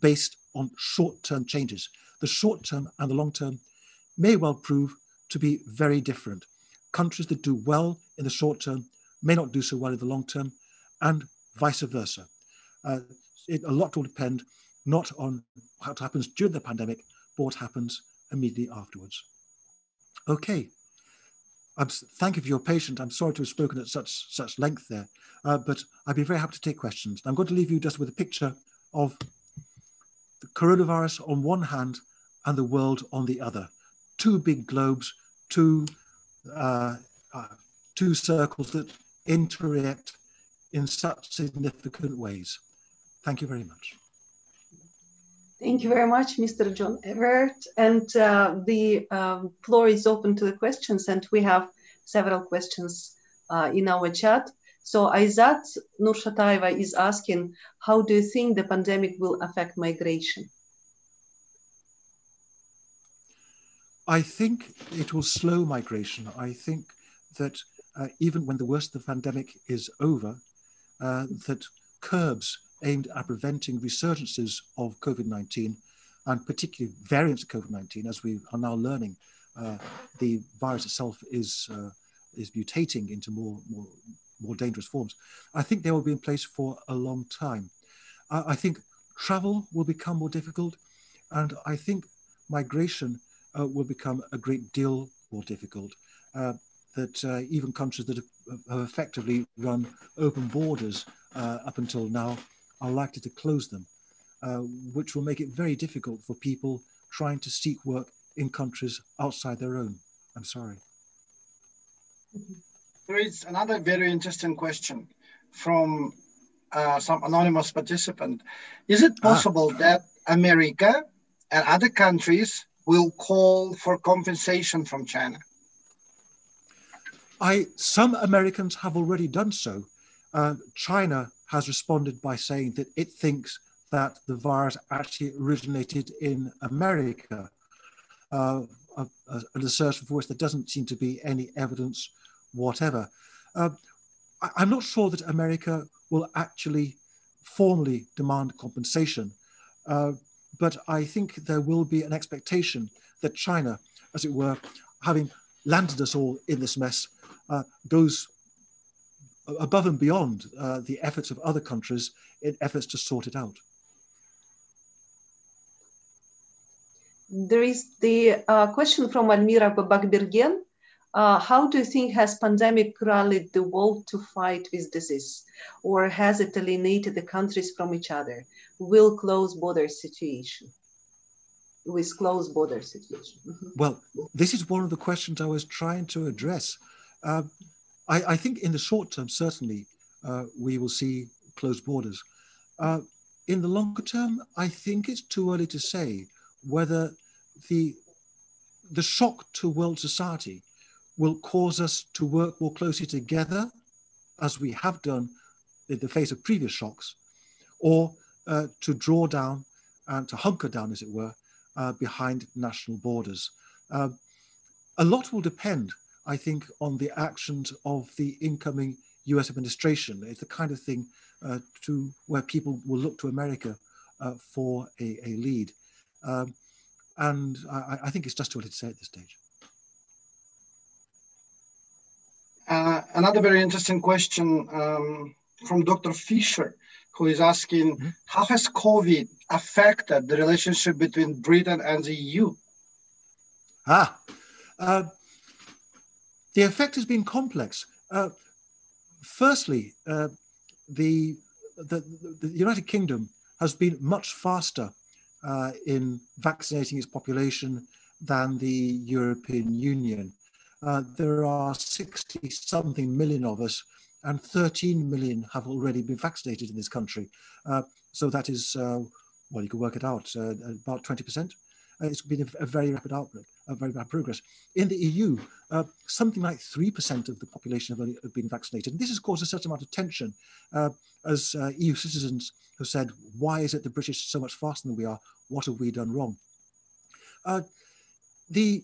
based on short term changes. The short term and the long term may well prove to be very different. Countries that do well in the short term may not do so well in the long term, and vice versa. Uh, it, a lot will depend not on what happens during the pandemic, what happens immediately afterwards. Okay. I'm, thank you for your patience. I'm sorry to have spoken at such such length there, uh, but I'd be very happy to take questions. I'm going to leave you just with a picture of the coronavirus on one hand and the world on the other. Two big globes, two uh, uh, two circles that interact in such significant ways. Thank you very much. Thank you very much, Mr. John Everard. And uh, the um, floor is open to the questions, and we have several questions uh, in our chat. So Aizat Nurshataeva is asking, how do you think the pandemic will affect migration? I think it will slow migration. I think that uh, even when the worst of the pandemic is over, uh, that curbs aimed at preventing resurgences of COVID-19 and particularly variants of COVID-19, as we are now learning, uh, the virus itself is uh, is mutating into more, more more dangerous forms. I think they will be in place for a long time. I think travel will become more difficult, and I think migration uh, will become a great deal more difficult. Uh, that uh, even countries that have, have, effectively run open borders uh, up until now are likely to close them, uh, which will make it very difficult for people trying to seek work in countries outside their own. I'm sorry. There is another very interesting question from uh, some anonymous participant. Is it ah. possible ah. that America and other countries will call for compensation from China? I, some Americans have already done so. Uh, China has responded by saying that it thinks that the virus actually originated in America. Uh, a, an assertion for which there doesn't seem to be any evidence whatever. Uh, I, am not sure that America will actually formally demand compensation, uh, but I think there will be an expectation that China, as it were, having landed us all in this mess, uh, goes above and beyond uh, the efforts of other countries in efforts to sort it out. There is the uh, question from Almira Babakbergen. Uh, how do you think has pandemic rallied the world to fight this disease, or has it alienated the countries from each other? Will close border situation? With close border situation. Mm -hmm. Well, this is one of the questions I was trying to address. Uh, I, I, think in the short term, certainly, uh, we will see closed borders. Uh, in the longer term, I think it's too early to say whether the, the shock to world society will cause us to work more closely together, as we have done in the face of previous shocks, or uh, to draw down and to hunker down, as it were, uh, behind national borders. Uh, a lot will depend I think, on the actions of the incoming US administration. It's the kind of thing uh, to where people will look to America uh, for a, a lead. Um, and I, I, think it's just too early to say at this stage. Uh, another very interesting question um, from Dr. Fisher. who is asking, mm-hmm. how has COVID affected the relationship between Britain and the EU? Ah, uh, the effect has been complex. Uh, firstly, uh, the, the, the, United Kingdom has been much faster uh, in vaccinating its population than the European Union. Uh, there are 60 something million of us, and 13 million have already been vaccinated in this country. Uh, so that is, well, you can work it out, about 20%. It's been a, a very rapid outbreak a very bad progress. In the EU, uh, something like 3% of the population have, only, have been vaccinated. And this has caused a certain amount of tension uh, as uh, EU citizens have said, why is it the British so much faster than we are? What have we done wrong? Uh, the,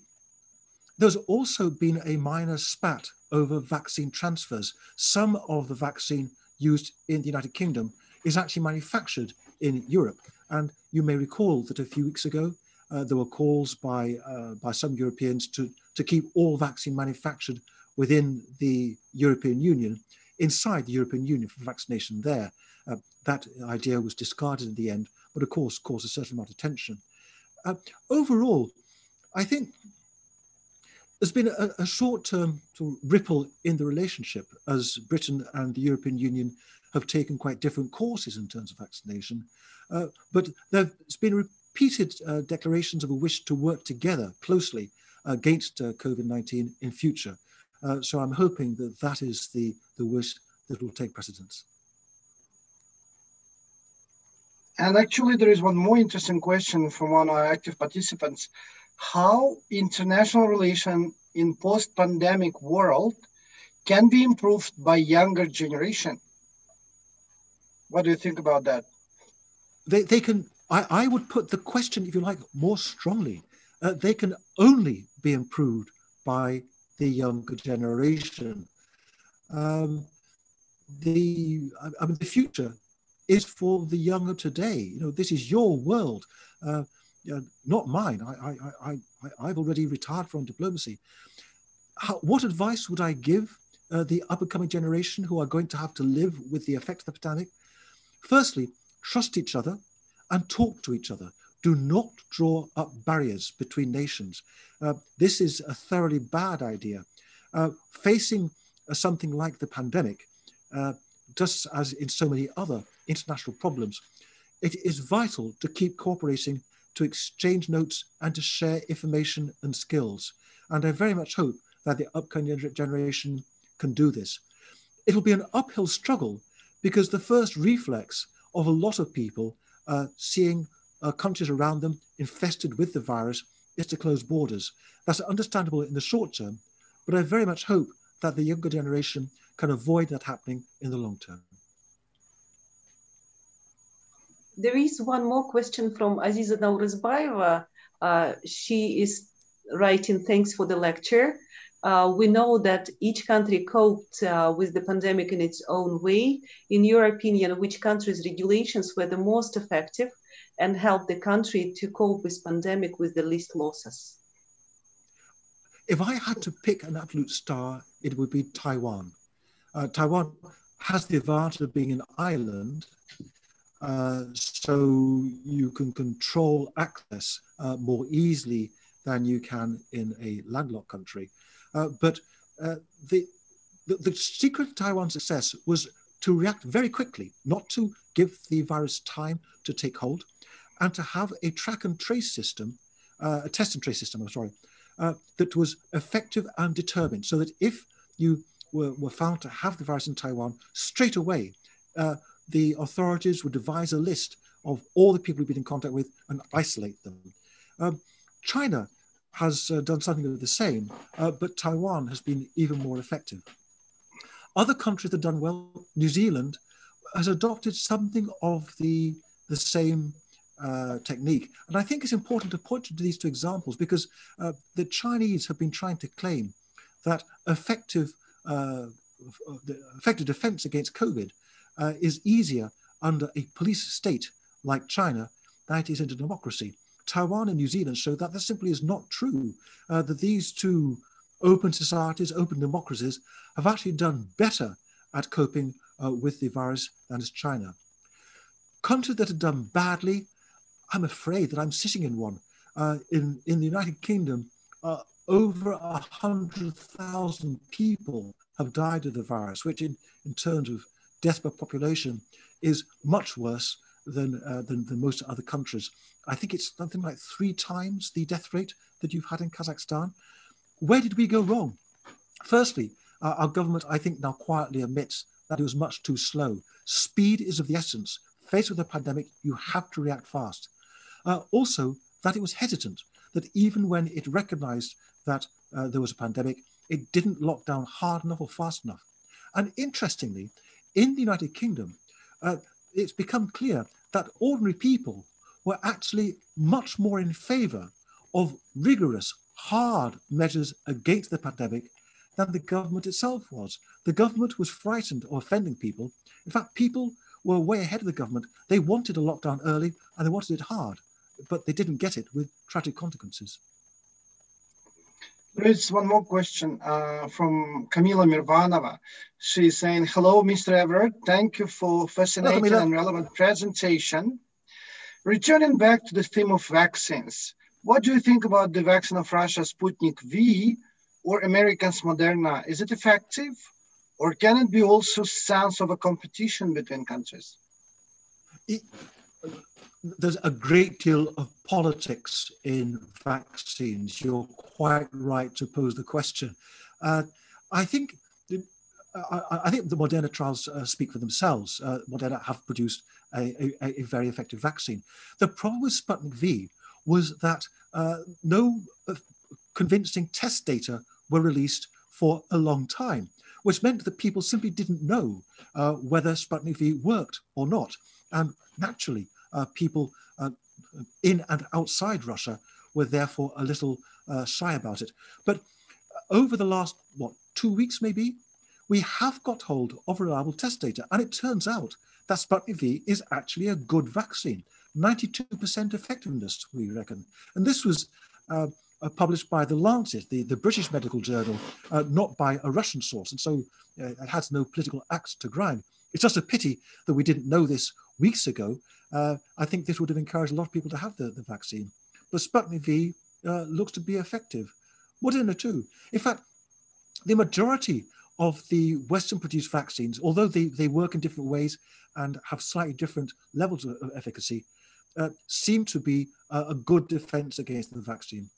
there's also been a minor spat over vaccine transfers. Some of the vaccine used in the United Kingdom is actually manufactured in Europe. And you may recall that a few weeks ago, uh, there were calls by uh, by some Europeans to to keep all vaccine manufactured within the European Union, inside the European Union for vaccination there. Uh, that idea was discarded in the end, but of course caused a certain amount of tension. Uh, overall, I think there's been a, a short-term ripple in the relationship as Britain and the European Union have taken quite different courses in terms of vaccination. Uh, but there's been repeated uh, declarations of a wish to work together closely against uh, COVID-19 in future. Uh, so I'm hoping that that is the, the wish that will take precedence. And actually, there is one more interesting question from one of our active participants. How international relation in post-pandemic world can be improved by younger generation? What do you think about that? They, they can I, I would put the question, if you like, more strongly. Uh, they can only be improved by the younger generation. Um, the I mean, the future is for the younger today. You know, this is your world, uh, not mine. I, I, I, I, have already retired from diplomacy. How, what advice would I give uh, the upcoming generation who are going to have to live with the effect of the pandemic? Firstly, trust each other and talk to each other. Do not draw up barriers between nations. Uh, this is a thoroughly bad idea. Uh, facing uh, something like the pandemic, uh, just as in so many other international problems, it is vital to keep cooperating, to exchange notes, and to share information and skills. And I very much hope that the upcoming generation can do this. It'll be an uphill struggle because the first reflex of a lot of people uh, seeing uh, countries around them infested with the virus is to close borders. That's understandable in the short term, but I very much hope that the younger generation can avoid that happening in the long term. There is one more question from Aziza Naurizbaeva. Uh, she is writing, thanks for the lecture. Uh, we know that each country coped uh, with the pandemic in its own way. In your opinion, which countries' regulations were the most effective and helped the country to cope with pandemic with the least losses? If I had to pick an absolute star, it would be Taiwan. Uh, Taiwan has the advantage of being an island, uh, so you can control access uh, more easily than you can in a landlocked country. Uh, but uh, the, the, the secret of Taiwan's success was to react very quickly, not to give the virus time to take hold, and to have a track and trace system, uh, a test and trace system, I'm sorry, uh, that was effective and determined. So that if you were, were found to have the virus in Taiwan, straight away, uh, the authorities would devise a list of all the people you've been in contact with and isolate them. Um, China has uh, done something of the same, uh, but Taiwan has been even more effective. Other countries that have done well, New Zealand has adopted something of the, the same uh, technique. And I think it's important to point to these two examples because uh, the Chinese have been trying to claim that effective, uh, effective defense against COVID uh, is easier under a police state like China than it is in a democracy. Taiwan and New Zealand show that that simply is not true, uh, that these two open societies, open democracies, have actually done better at coping uh, with the virus than is China. countries that have done badly, I'm afraid that I'm sitting in one. Uh, in, in the United Kingdom, uh, over 100,000 people have died of the virus, which in, in terms of death per population is much worse than, uh, than, than most other countries. I think it's something like three times the death rate that you've had in Kazakhstan. Where did we go wrong? Firstly, uh, our government, I think, now quietly admits that it was much too slow. Speed is of the essence. Faced with a pandemic, you have to react fast. Uh, also, that it was hesitant, that even when it recognized that uh, there was a pandemic, it didn't lock down hard enough or fast enough. And interestingly, in the United Kingdom, uh, it's become clear that ordinary people were actually much more in favor of rigorous, hard measures against the pandemic than the government itself was. The government was frightened of offending people. In fact, people were way ahead of the government. They wanted a lockdown early and they wanted it hard, but they didn't get it with tragic consequences. There is one more question uh, from Camila Mirvanova. She's saying, hello, Mr. Everard. Thank you for fascinating hello, and relevant presentation. Returning back to the theme of vaccines, what do you think about the vaccine of Russia Sputnik V or Americans Moderna? Is it effective or can it be also sense of a competition between countries? It, there's a great deal of politics in vaccines. You're quite right to pose the question. Uh, I think I, I, think the Moderna trials uh, speak for themselves. Uh, Moderna have produced a, a, a, very effective vaccine. The problem with Sputnik V was that uh, no uh, convincing test data were released for a long time, which meant that people simply didn't know uh, whether Sputnik V worked or not. And naturally, uh, people in and outside Russia were therefore a little shy about it. But over the last, what, two weeks maybe, we have got hold of reliable test data. And it turns out that Sputnik V is actually a good vaccine. 92% effectiveness, we reckon. And this was uh, uh, published by The Lancet, the, the British medical journal, uh, not by a Russian source. And so uh, it has no political axe to grind. It's just a pity that we didn't know this weeks ago. Uh, I think this would have encouraged a lot of people to have the, the vaccine. But Sputnik V uh, looks to be effective. What in Moderna too. In fact, the majority of the Western produced vaccines, although they, they work in different ways and have slightly different levels of, of efficacy, uh, seem to be a, a good defense against the vaccine.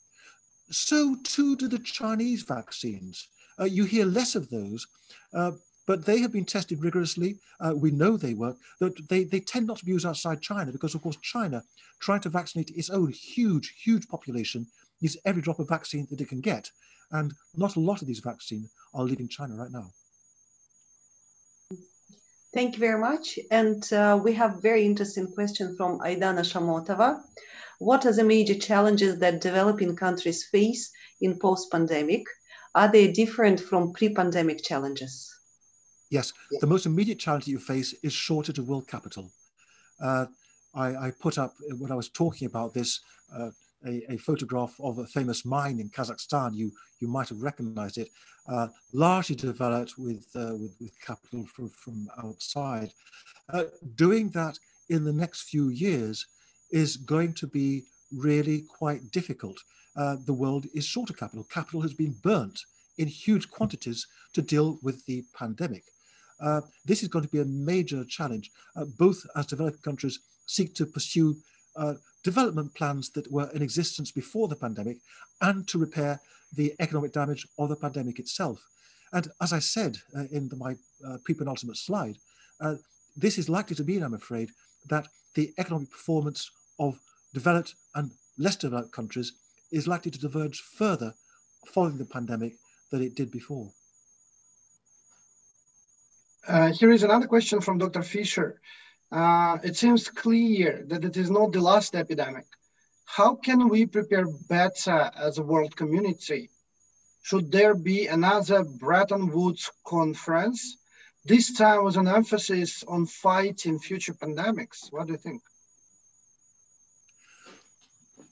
So too do the Chinese vaccines. Uh, you hear less of those, uh, but they have been tested rigorously. Uh, we know they work. They, they tend not to be used outside China because, of course, China, trying to vaccinate its own huge, huge population, needs every drop of vaccine that it can get. And not a lot of these vaccines are leaving China right now. Thank you very much. And uh, we have very interesting question from Aidana Shamotova. What are the major challenges that developing countries face in post-pandemic? Are they different from pre-pandemic challenges? Yes, yeah. the most immediate challenge that you face is shortage of world capital. Uh, I, I, put up, when I was talking about this, uh, a, a, photograph of a famous mine in Kazakhstan. You, you might have recognized it, uh, largely developed with, uh, with, with, capital from, from outside. Uh, doing that in the next few years is going to be really quite difficult. Uh, the world is short of capital. Capital has been burnt in huge quantities to deal with the pandemic. Uh, this is going to be a major challenge, uh, both as developing countries seek to pursue uh, development plans that were in existence before the pandemic and to repair the economic damage of the pandemic itself. And as I said uh, in the, my uh, pre-penultimate slide, uh, this is likely to mean, I'm afraid, that the economic performance of developed and less developed countries is likely to diverge further following the pandemic than it did before. Uh, here is another question from Dr. Fisher. Uh, it seems clear that it is not the last epidemic. How can we prepare better as a world community? Should there be another Bretton Woods conference, this time with an emphasis on fighting future pandemics? What do you think?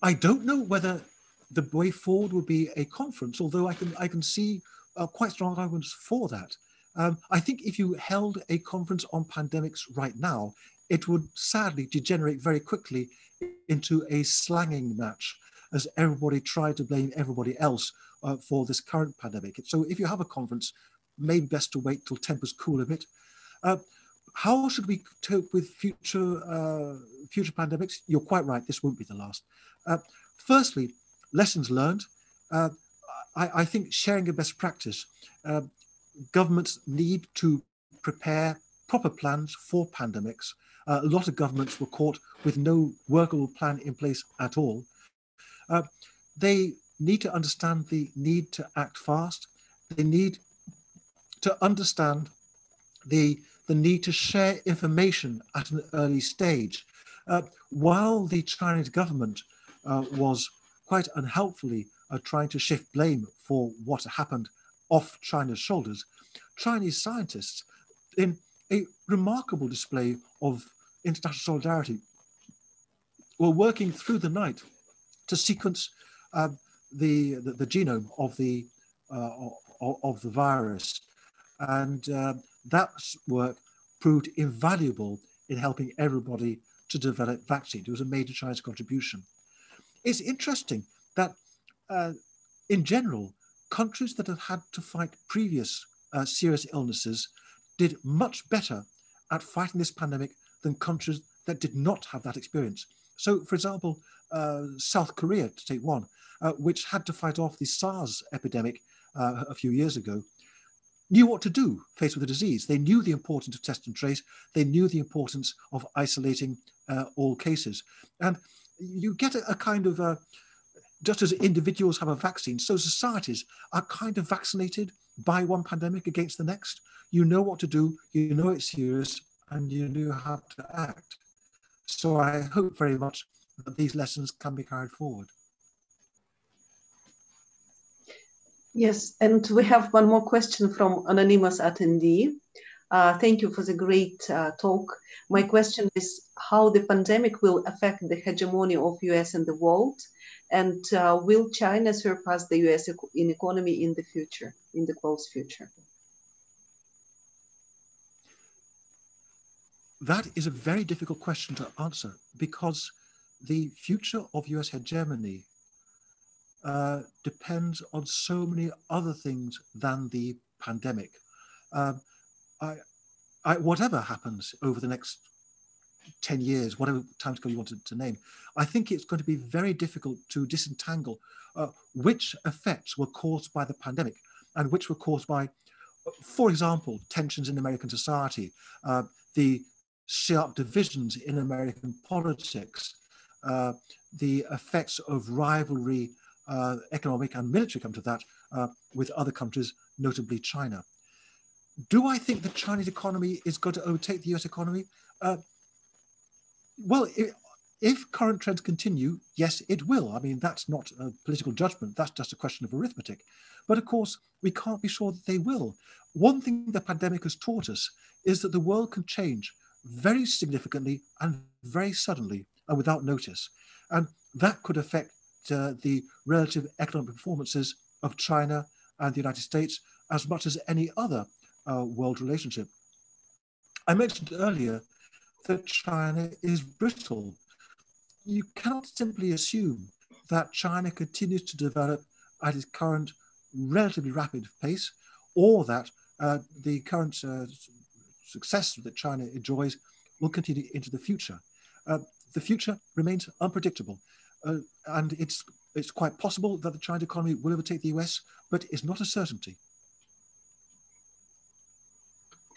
I don't know whether the way forward would be a conference, although I can I can see uh, quite strong arguments for that. Um, I think if you held a conference on pandemics right now, it would sadly degenerate very quickly into a slanging match as everybody tried to blame everybody else uh, for this current pandemic. So if you have a conference, maybe best to wait till tempers cool a bit. Uh, how should we cope with future uh, future pandemics? You're quite right. This won't be the last. Uh, firstly, lessons learned. Uh, I, I, think sharing a best practice. Governments need to prepare proper plans for pandemics. Uh, a lot of governments were caught with no workable plan in place at all. Uh, they need to understand the need to act fast. They need to understand the, the need to share information at an early stage. Uh, while the Chinese government uh, was quite unhelpfully uh, trying to shift blame for what happened off China's shoulders, Chinese scientists, in a remarkable display of international solidarity, were working through the night to sequence uh, the, the, the genome of the uh, of, of, the virus, and uh, that work proved invaluable in helping everybody to develop vaccine. It was a major Chinese contribution. It's interesting that, uh, in general, countries that have had to fight previous uh, serious illnesses did much better at fighting this pandemic than countries that did not have that experience. So, for example, uh, South Korea, to take one, uh, which had to fight off the SARS epidemic uh, a few years ago, knew what to do faced with the disease. They knew the importance of test and trace. They knew the importance of isolating uh, all cases. And you get a, a kind of, uh, just as individuals have a vaccine, so societies are kind of vaccinated by one pandemic against the next. You know what to do, you know it's serious, and you know how to act. So I hope very much that these lessons can be carried forward. Yes, and we have one more question from anonymous attendee. Uh, thank you for the great uh, talk. My question is how the pandemic will affect the hegemony of US in the world, and uh, will China surpass the US in economy in the future, in the close future? That is a very difficult question to answer because the future of US hegemony uh, depends on so many other things than the pandemic. Um, I, I, whatever happens over the next 10 years, whatever timescale you wanted to name, I think it's going to be very difficult to disentangle uh, which effects were caused by the pandemic and which were caused by, for example, tensions in American society, uh, the sharp divisions in American politics, uh, the effects of rivalry, uh, economic and military, come to that, uh, with other countries, notably China. Do I think the Chinese economy is going to overtake the US economy? Uh, well, it, if current trends continue, yes, it will. I mean, that's not a political judgment, that's just a question of arithmetic. But of course, we can't be sure that they will. One thing the pandemic has taught us is that the world can change very significantly and very suddenly and without notice. And that could affect uh, the relative economic performances of China and the United States as much as any other uh, world relationship. I mentioned earlier that China is brittle. You cannot simply assume that China continues to develop at its current relatively rapid pace or that uh, the current uh, success that China enjoys will continue into the future. Uh, the future remains unpredictable. Uh, and it's, it's quite possible that the Chinese economy will overtake the US, but it's not a certainty.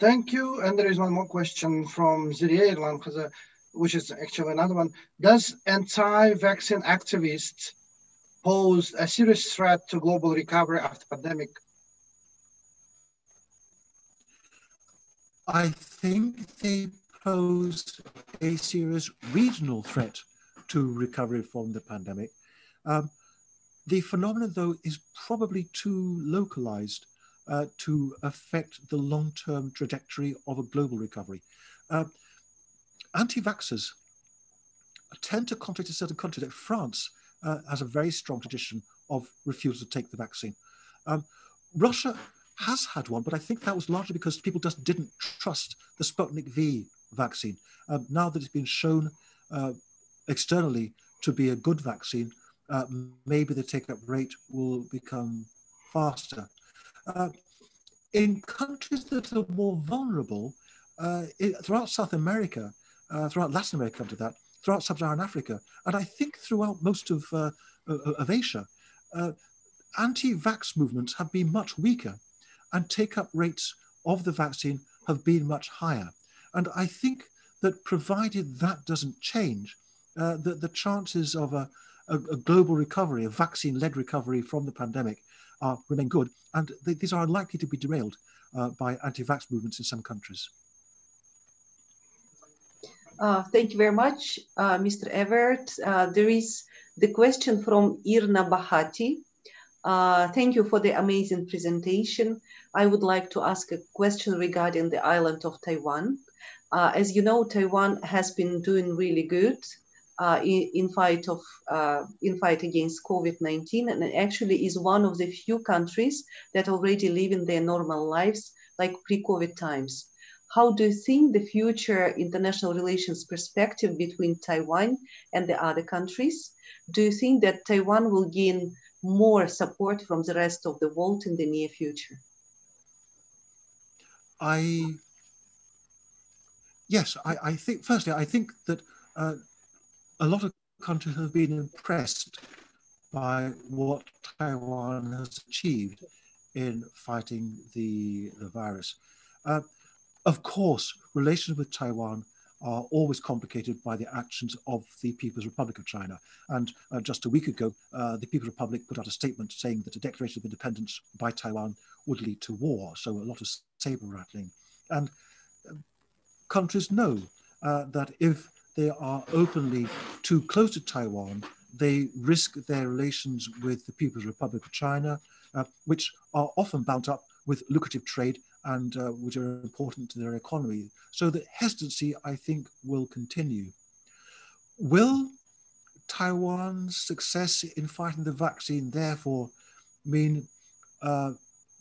Thank you. And there is one more question from Ziriye Irlan, which is actually another one. Does anti-vaccine activists pose a serious threat to global recovery after pandemic? I think they pose a serious regional threat to recovery from the pandemic. Um, the phenomenon, though, is probably too localized uh, to affect the long term trajectory of a global recovery. Uh, Anti vaxxers tend to concentrate in certain. Like France uh, has a very strong tradition of refusal to take the vaccine. Um, Russia has had one, but I think that was largely because people just didn't trust the Sputnik V vaccine. Um, now that it's been shown uh, externally to be a good vaccine, uh, maybe the take-up rate will become faster. Uh, in countries that are more vulnerable, uh, it, throughout South America, uh, throughout Latin America, up to that, throughout Sub-Saharan Africa, and I think throughout most of, uh, of Asia, anti-vax movements have been much weaker and take-up rates of the vaccine have been much higher. And I think that provided that doesn't change, uh, that the chances of a, a, a global recovery, a vaccine-led recovery from the pandemic, are, remain good. And these are unlikely to be derailed uh, by anti-vax movements in some countries. Uh, thank you very much, uh, Mr. Everard. Uh, there is the question from Irna Bahati. Uh, thank you for the amazing presentation. I would like to ask a question regarding the island of Taiwan. Uh, as you know, Taiwan has been doing really good uh, in, fight of uh, in fight against COVID-19, and actually is one of the few countries that already live in their normal lives like pre-COVID times. How do you think the future international relations perspective between Taiwan and the other countries? Do you think that Taiwan will gain more support from the rest of the world in the near future? I yes, I, I think firstly, I think that uh, a lot of countries have been impressed by what Taiwan has achieved in fighting the, the virus. Uh, of course, relations with Taiwan are always complicated by the actions of the People's Republic of China. And uh, just a week ago, uh, the People's Republic put out a statement saying that a declaration of independence by Taiwan would lead to war. So a lot of saber rattling. And uh, countries know uh, that if they are openly too close to Taiwan, they risk their relations with the People's Republic of China, uh, which are often bound up with lucrative trade and uh, which are important to their economy. So the hesitancy, I think, will continue. Will Taiwan's success in fighting the vaccine therefore mean uh,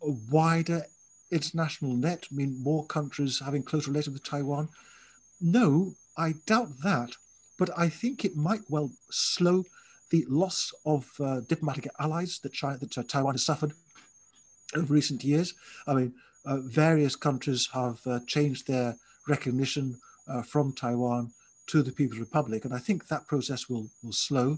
a wider international net, mean more countries having close relations with Taiwan? No, I doubt that, but I think it might well slow the loss of uh, diplomatic allies that, China, that uh, Taiwan has suffered over recent years. I mean, uh, various countries have uh, changed their recognition uh, from Taiwan to the People's Republic, and I think that process will, will slow.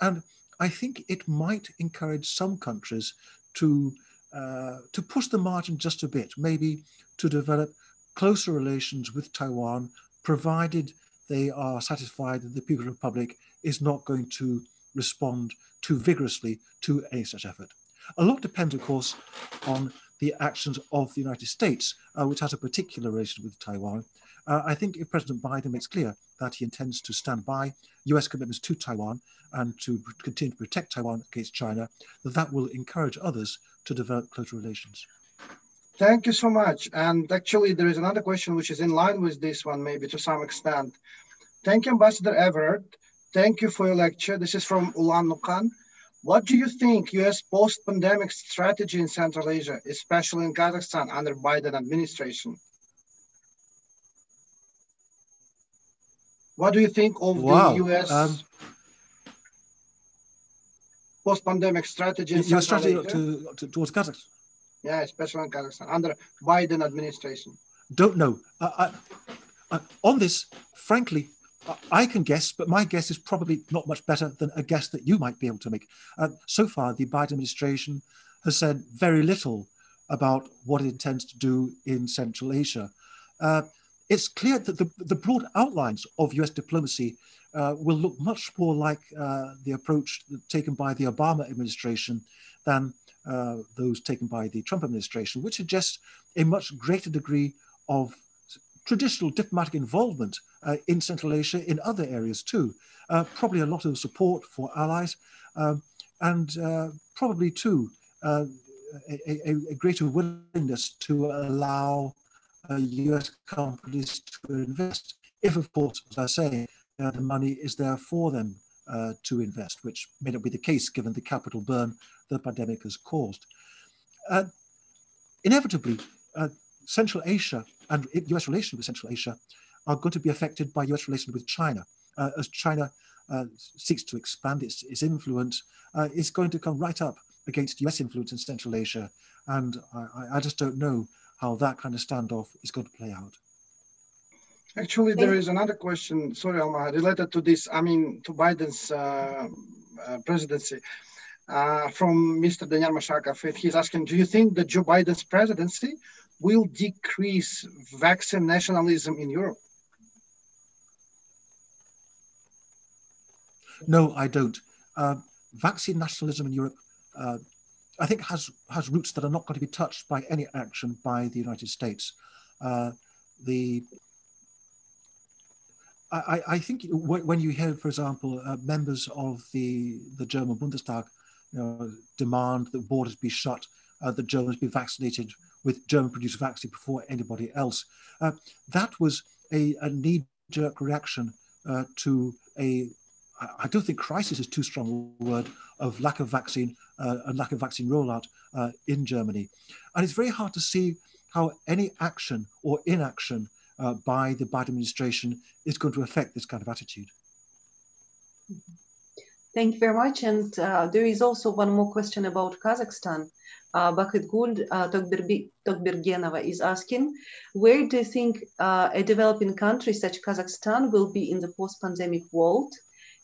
And I think it might encourage some countries to, uh, to push the margin just a bit, maybe to develop closer relations with Taiwan, provided they are satisfied that the People's Republic is not going to respond too vigorously to any such effort. A lot depends, of course, on the actions of the United States, uh, which has a particular relation with Taiwan. Uh, I think if President Biden makes clear that he intends to stand by US commitments to Taiwan and to continue to protect Taiwan against China, that that will encourage others to develop closer relations. Thank you so much. And actually, there is another question which is in line with this one, maybe to some extent. Thank you, Ambassador Everard. Thank you for your lecture. This is from Ulan Nukan. What do you think U.S. post-pandemic strategy in Central Asia, especially in Kazakhstan under Biden administration? What do you think of wow. the U.S. Um, post-pandemic strategy in Central strategy Asia? To, to, towards Kazakhstan? Yeah, especially in Kazakhstan under Biden administration. Don't know. Uh, I, on this, frankly, I can guess, but my guess is probably not much better than a guess that you might be able to make. Uh, so far, the Biden administration has said very little about what it intends to do in Central Asia. Uh, it's clear that the, the, broad outlines of US diplomacy uh, will look much more like uh, the approach taken by the Obama administration than uh, those taken by the Trump administration, which suggests a much greater degree of traditional diplomatic involvement uh, in Central Asia, in other areas too. Uh, probably a lot of support for allies, um, and uh, probably too uh, a, a, a, greater willingness to allow US uh, companies to invest. If, of course, as I say, uh, the money is there for them to invest, which may not be the case given the capital burn the pandemic has caused. inevitably, Central Asia and US relations with Central Asia are going to be affected by US relations with China. Uh, as China uh, seeks to expand its, its influence, uh, it's going to come right up against US influence in Central Asia. And I, I just don't know how that kind of standoff is going to play out. Actually, there is another question, sorry, Alma, related to this, I mean, to Biden's uh, uh, presidency. Uh, from Mr. Daniel Mashakov, he's asking, do you think that Joe Biden's presidency will decrease vaccine nationalism in Europe? No, I don't. Uh, vaccine nationalism in Europe, uh, I think, has has roots that are not going to be touched by any action by the United States. Uh, the I, I, think when you hear, for example, uh, members of the the German Bundestag, you know, demand that borders be shut, uh, that Germans be vaccinated with German-produced vaccine before anybody else, uh, that was a, a knee-jerk reaction uh, to a I don't think crisis is too strong a word of lack of vaccine uh, and lack of vaccine rollout uh, in Germany. And it's very hard to see how any action or inaction uh, by the Biden administration is going to affect this kind of attitude. Thank you very much. And uh, there is also one more question about Kazakhstan. Uh, Bakit Guld uh, Tokbergenova is asking, where do you think uh, a developing country such Kazakhstan will be in the post-pandemic world?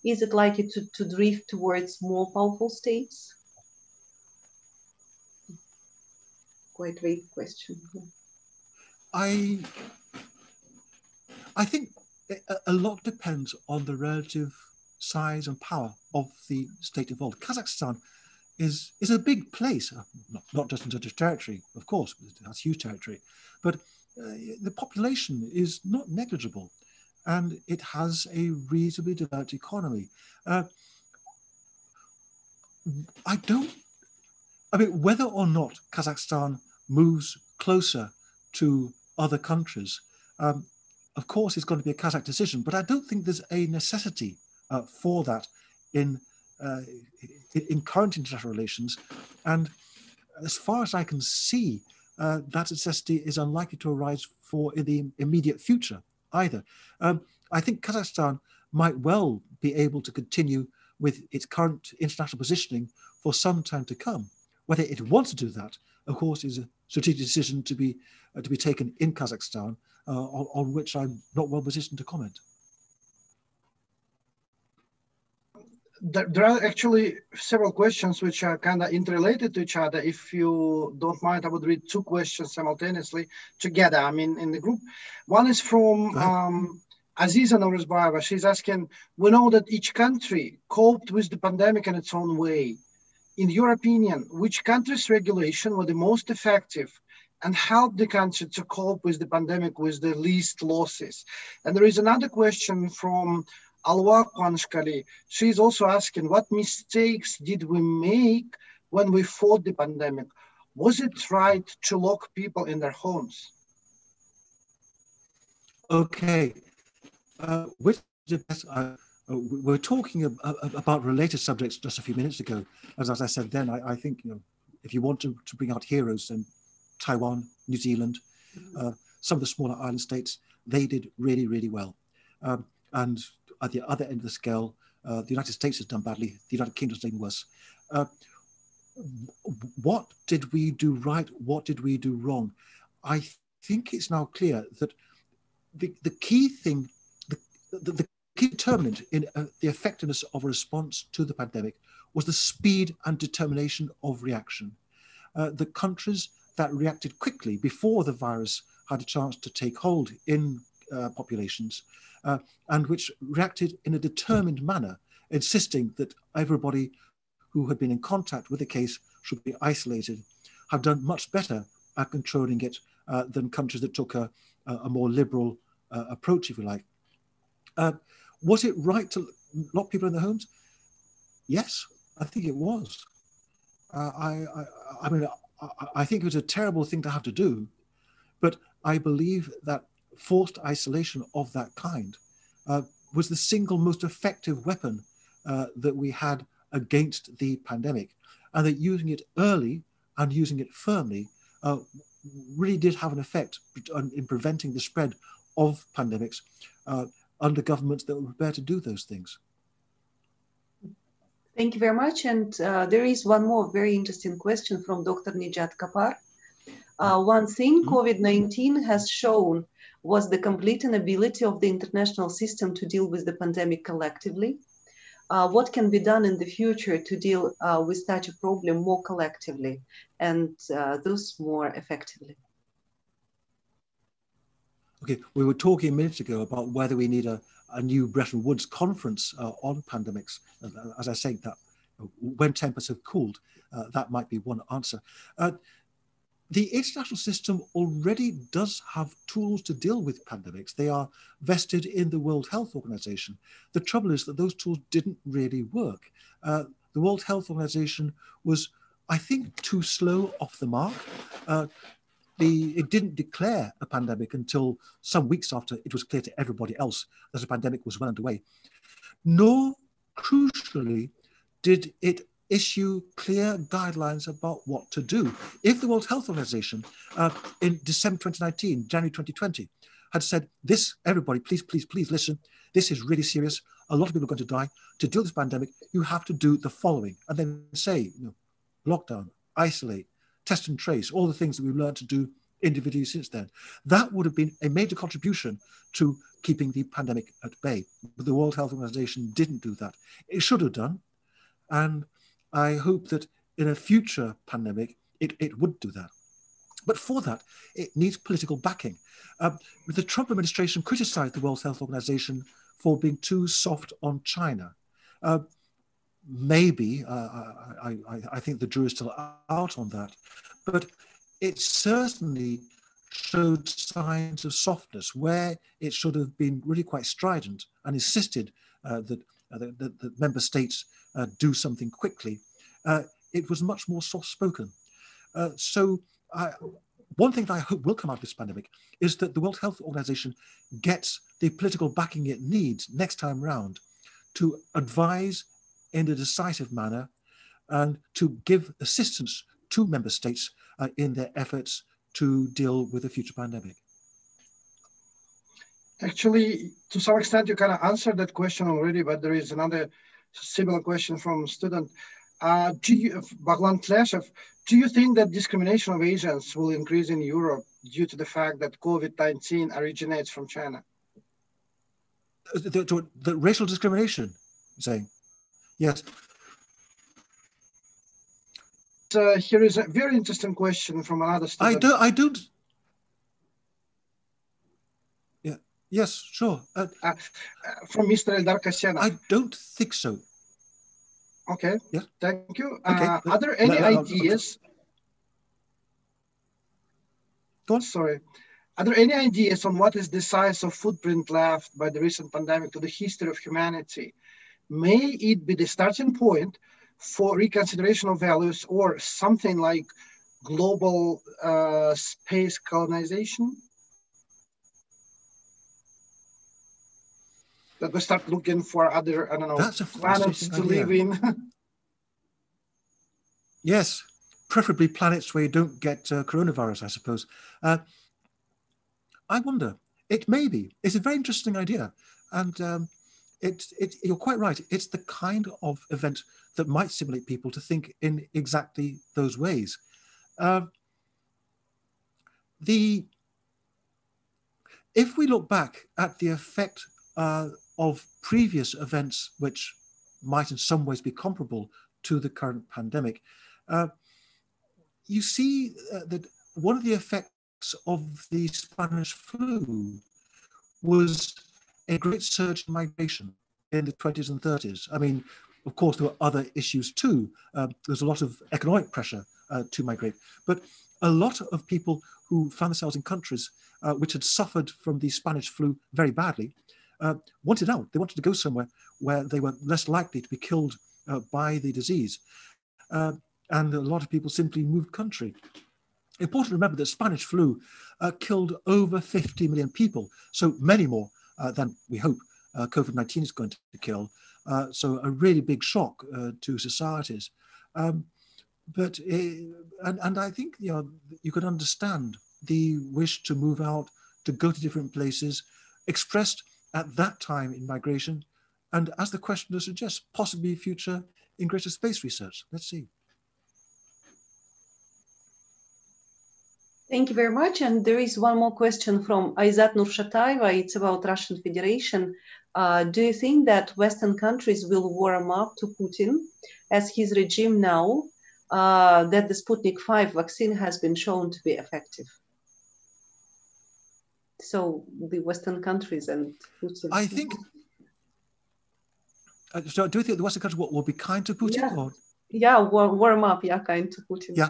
Is it likely to, to drift towards more powerful states? Quite a vague question. I, I think a lot depends on the relative size and power of the state involved. Kazakhstan is is a big place, uh, not, not just in terms of territory, of course, that's huge territory, but uh, the population is not negligible and it has a reasonably developed economy. Uh, I don't, I mean, whether or not Kazakhstan moves closer to other countries, um, of course, it's going to be a Kazakh decision, but I don't think there's a necessity uh, for that in, uh, in current international relations. And as far as I can see, uh, that necessity is unlikely to arise for in the immediate future either. Um, I think Kazakhstan might well be able to continue with its current international positioning for some time to come. Whether it wants to do that, of course, is a strategic decision to be uh, to be taken in Kazakhstan, uh, on, on which I'm not well positioned to comment. There are actually several questions which are kind of interrelated to each other. If you don't mind, I would read two questions simultaneously together. I mean, in the group. One is from um, Aziza Norizbaeva. She's asking, we know that each country coped with the pandemic in its own way. In your opinion, which country's regulation were the most effective and helped the country to cope with the pandemic with the least losses? And there is another question from Alwa Kwanshkali, she's also asking what mistakes did we make when we fought the pandemic? Was it right to lock people in their homes? Okay. Uh, which uh, we were talking about related subjects just a few minutes ago. As, as I said then, I, I, think you know if you want to, to bring out heroes, then Taiwan, New Zealand, uh, some of the smaller island states, they did really, really well. Um, and at the other end of the scale, uh, the United States has done badly, the United Kingdom Kingdom's done worse. Uh, what did we do right? What did we do wrong? I think it's now clear that the, the key thing, the, the, the key determinant in uh, the effectiveness of a response to the pandemic was the speed and determination of reaction. Uh, the countries that reacted quickly before the virus had a chance to take hold in uh, populations uh, and which reacted in a determined manner, insisting that everybody who had been in contact with the case should be isolated, have done much better at controlling it uh, than countries that took a, a more liberal uh, approach, if you like. Uh, was it right to lock people in their homes? Yes, I think it was. Uh, I, I, I mean, I, I think it was a terrible thing to have to do, but I believe that forced isolation of that kind uh, was the single most effective weapon uh, that we had against the pandemic. And that using it early and using it firmly uh, really did have an effect in preventing the spread of pandemics uh, under governments that were prepared to do those things. Thank you very much. And uh, there is one more very interesting question from Dr. Nijat Kapar. Uh, one thing mm-hmm. COVID 19 has shown was the complete inability of the international system to deal with the pandemic collectively. Uh, what can be done in the future to deal uh, with such a problem more collectively and uh, thus more effectively? Okay, we were talking a minute ago about whether we need a, a new Bretton Woods conference uh, on pandemics. As I say, that when tempers have cooled, uh, that might be one answer. The international system already does have tools to deal with pandemics. They are vested in the World Health Organization. The trouble is that those tools didn't really work. Uh, the World Health Organization was, I think, too slow off the mark. Uh, the, it didn't declare a pandemic until some weeks after it was clear to everybody else that a pandemic was well underway. Nor, crucially, did it issue clear guidelines about what to do. If the World Health Organization uh, in December 2019, January 2020, had said, This, everybody, please, please, please listen, this is really serious. A lot of people are going to die. To deal with this pandemic, you have to do the following. And then say, you know, lockdown, isolate, test and trace, all the things that we've learned to do individually since then. That would have been a major contribution to keeping the pandemic at bay. But the World Health Organization didn't do that. It should have done. And I hope that in a future pandemic, it, it would do that. But for that, it needs political backing. Uh, the Trump administration criticized the World Health Organization for being too soft on China. Uh, maybe, uh, I, I, I, think the jury is still out on that, but it certainly showed signs of softness where it should have been really quite strident and insisted uh, that, uh, that, that, member states uh, do something quickly. Uh, it was much more soft spoken. So, I, one thing that I hope will come out of this pandemic is that the World Health Organization gets the political backing it needs next time round to advise in a decisive manner and to give assistance to member states uh, in their efforts to deal with a future pandemic. Actually, to some extent, you kind of answered that question already, but there is another similar question from a student. Uh, do you, Baglan Tleshev, do you think that discrimination of Asians will increase in Europe due to the fact that COVID-19 originates from China? The, the, the racial discrimination, saying, yes. Uh, here is a very interesting question from another student. I don't, I don't, yeah, yes, sure. Uh, uh, from Mr. Eldar Kasena. I don't think so. Okay. Yeah. Thank you. Okay. Uh, are there any no, no, ideas? Go on. Sorry. Are there any ideas on what is the size of footprint left by the recent pandemic to the history of humanity? May it be the starting point for reconsideration of values or something like global uh, space colonization? That we start looking for other, I don't know, planets to idea. live in. yes, preferably planets where you don't get uh, coronavirus, I suppose. Uh, I wonder, it may be. It's a very interesting idea. And um, it, it, you're quite right. It's the kind of event that might stimulate people to think in exactly those ways. Uh, the if we look back at the effect uh, of previous events which might in some ways be comparable to the current pandemic, uh, you see uh, that one of the effects of the Spanish flu was a great surge in migration in the 20s and 30s. I mean, of course, there were other issues too. Uh, there's a lot of economic pressure uh, to migrate, but a lot of people who found themselves in countries uh, which had suffered from the Spanish flu very badly uh, wanted out. They wanted to go somewhere where they were less likely to be killed uh, by the disease. Uh, and a lot of people simply moved country. Important to remember that Spanish flu uh, killed over 50 million people, so many more uh, than we hope uh, COVID-19 is going to kill. so a really big shock to societies. Um, but it, and, and I think you know you could understand the wish to move out to go to different places, expressed at that time in migration, and as the questioner suggests, possibly future in greater space research. Let's see. Thank you very much. And there is one more question from Aizat Nurshataeva. It's about Russian Federation. Uh, do you think that Western countries will warm up to Putin as his regime now uh, that the Sputnik 5 vaccine has been shown to be effective? So the Western countries and Putin. I think. Uh, so do you think the Western countries will, will be kind to Putin? Yeah, or? yeah warm, warm up, yeah, kind to Putin. Yeah,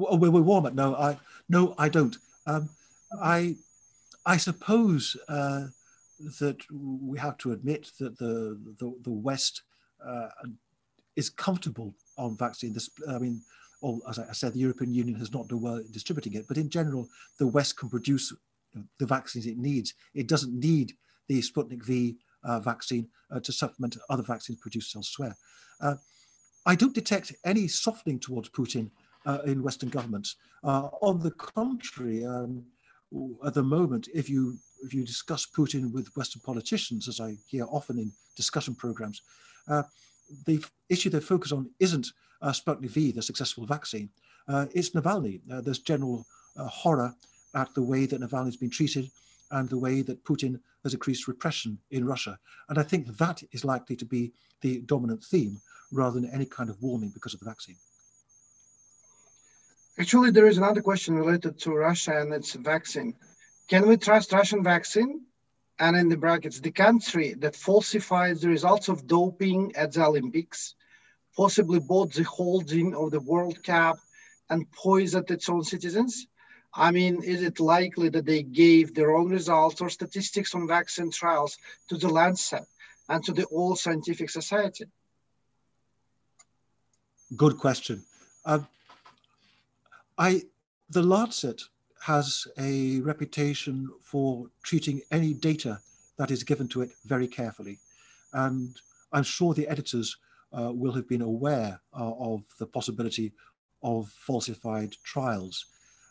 well, we warm it. No, I no, I don't. Um, I I suppose uh, that we have to admit that the the, the West uh, is comfortable on vaccine. This, I mean, or as I said, the European Union has not done well in distributing it, but in general, the West can produce the vaccines it needs. It doesn't need the Sputnik V uh, vaccine uh, to supplement other vaccines produced elsewhere. Uh, I don't detect any softening towards Putin uh, in Western governments. Uh, on the contrary, um, at the moment, if you if you discuss Putin with Western politicians, as I hear often in discussion programs, uh, the issue they focus on isn't uh, Sputnik V, the successful vaccine. Uh, it's Navalny. Uh, there's general horror at the way that Navalny has been treated and the way that Putin has increased repression in Russia. And I think that is likely to be the dominant theme rather than any kind of warming because of the vaccine. Actually, there is another question related to Russia and its vaccine. Can we trust Russian vaccine? And in the brackets, the country that falsifies the results of doping at the Olympics, possibly bought the holding of the World Cup and poisoned its own citizens? I mean, is it likely that they gave the wrong results or statistics on vaccine trials to the Lancet and to the All Scientific Society? Good question. Uh, I the Lancet has a reputation for treating any data that is given to it very carefully, and I'm sure the editors uh, will have been aware uh, of the possibility of falsified trials.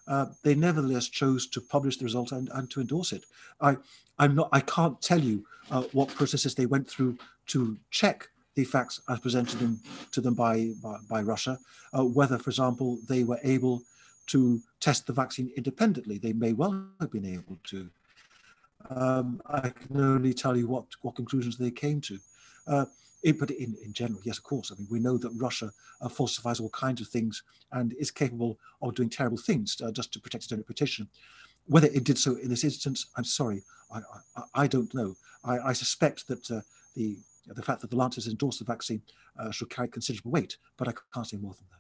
Uh, they nevertheless chose to publish the result and, and to endorse it. I, I'm not. I can't tell you uh, what processes they went through to check the facts as presented them, to them by by, by Russia. Uh, whether, for example, they were able to test the vaccine independently. They may well have been able to. Um, I can only tell you what, what conclusions they came to. Uh, it, but in, in general, yes, of course. I mean, we know that Russia uh, falsifies all kinds of things and is capable of doing terrible things uh, just to protect its own reputation. Whether it did so in this instance, I'm sorry, I, I, I don't know. I, I suspect that uh, the the fact that the Lancet has endorsed the vaccine uh, should carry considerable weight, but I can't say more than that.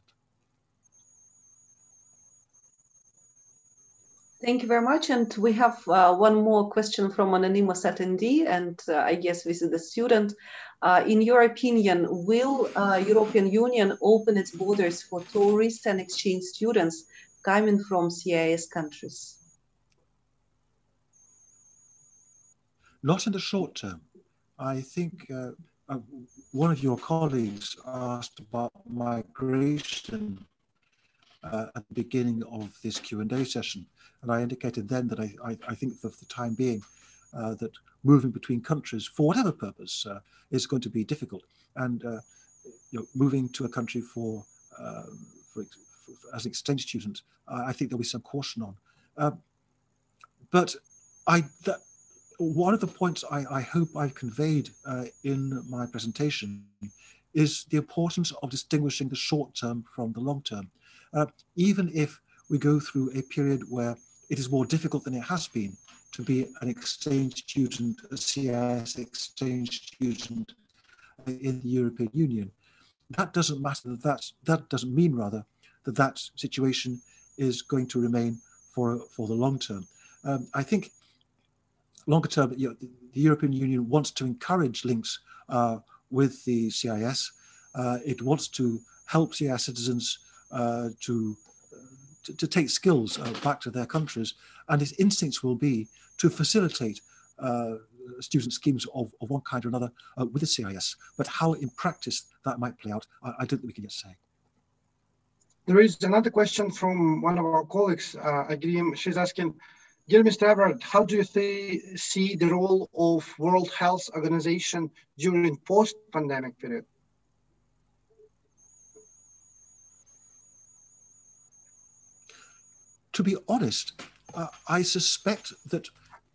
Thank you very much. And we have uh, one more question from an anonymous attendee, and uh, I guess this is the student. Uh, in your opinion, will uh, European Union open its borders for tourists and exchange students coming from CIS countries? Not in the short term. I think uh, uh, one of your colleagues asked about migration at the beginning of this Q&A session. And I indicated then that I, I, I think for the time being uh, that moving between countries for whatever purpose uh, is going to be difficult. And uh, you know, moving to a country for, um, for, for, as an exchange student, I think there'll be some caution on. Um, but I, that, one of the points I, I hope I've conveyed uh, in my presentation is the importance of distinguishing the short term from the long term. Uh, even if we go through a period where it is more difficult than it has been to be an exchange student, a CIS exchange student in the European Union. That doesn't matter. That that's, that doesn't mean rather that that situation is going to remain for for the long term. Um, I think longer term, you know, the, European Union wants to encourage links uh, with the CIS. Uh, it wants to help CIS citizens uh, to to, to take skills uh, back to their countries, and its instincts will be to facilitate uh, student schemes of, of one kind or another uh, with the CIS. But how in practice that might play out, I, I don't think we can yet say. There is another question from one of our colleagues, uh, Agrim. She's asking, dear Mr. Everard, how do you see the role of World Health Organization during post-pandemic period? To be honest, uh, I suspect that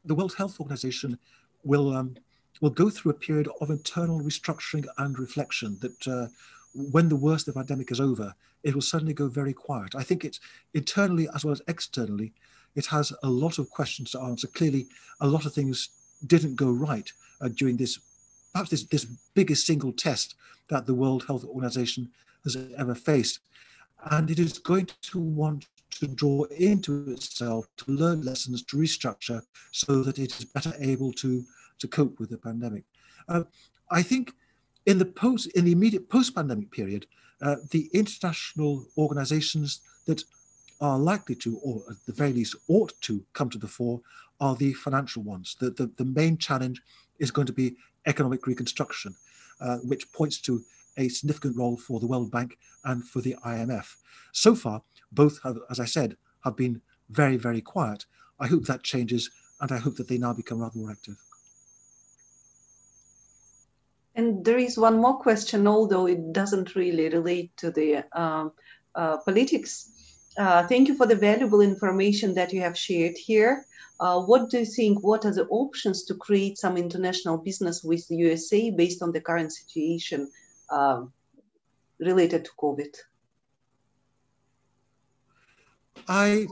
the World Health Organization will um, will go through a period of internal restructuring and reflection. That uh, when the worst of the pandemic is over, it will suddenly go very quiet. I think it's internally as well as externally, it has a lot of questions to answer. Clearly, a lot of things didn't go right uh, during this, perhaps this, this biggest single test that the World Health Organization has ever faced. And it is going to want to draw into itself, to learn lessons, to restructure so that it is better able to, to cope with the pandemic. Uh, I think in the post, in the immediate post-pandemic period, uh, the international organizations that are likely to, or at the very least ought to come to the fore, are the financial ones. The, the, the main challenge is going to be economic reconstruction, uh, which points to a significant role for the World Bank and for the IMF. So far, both have, as I said, have been very, very quiet. I hope that changes, and I hope that they now become rather more active. And there is one more question, although it doesn't really relate to the uh, uh, politics. Uh, thank you for the valuable information that you have shared here. Uh, what do you think? What are the options to create some international business with the USA based on the current situation um, related to COVID? I,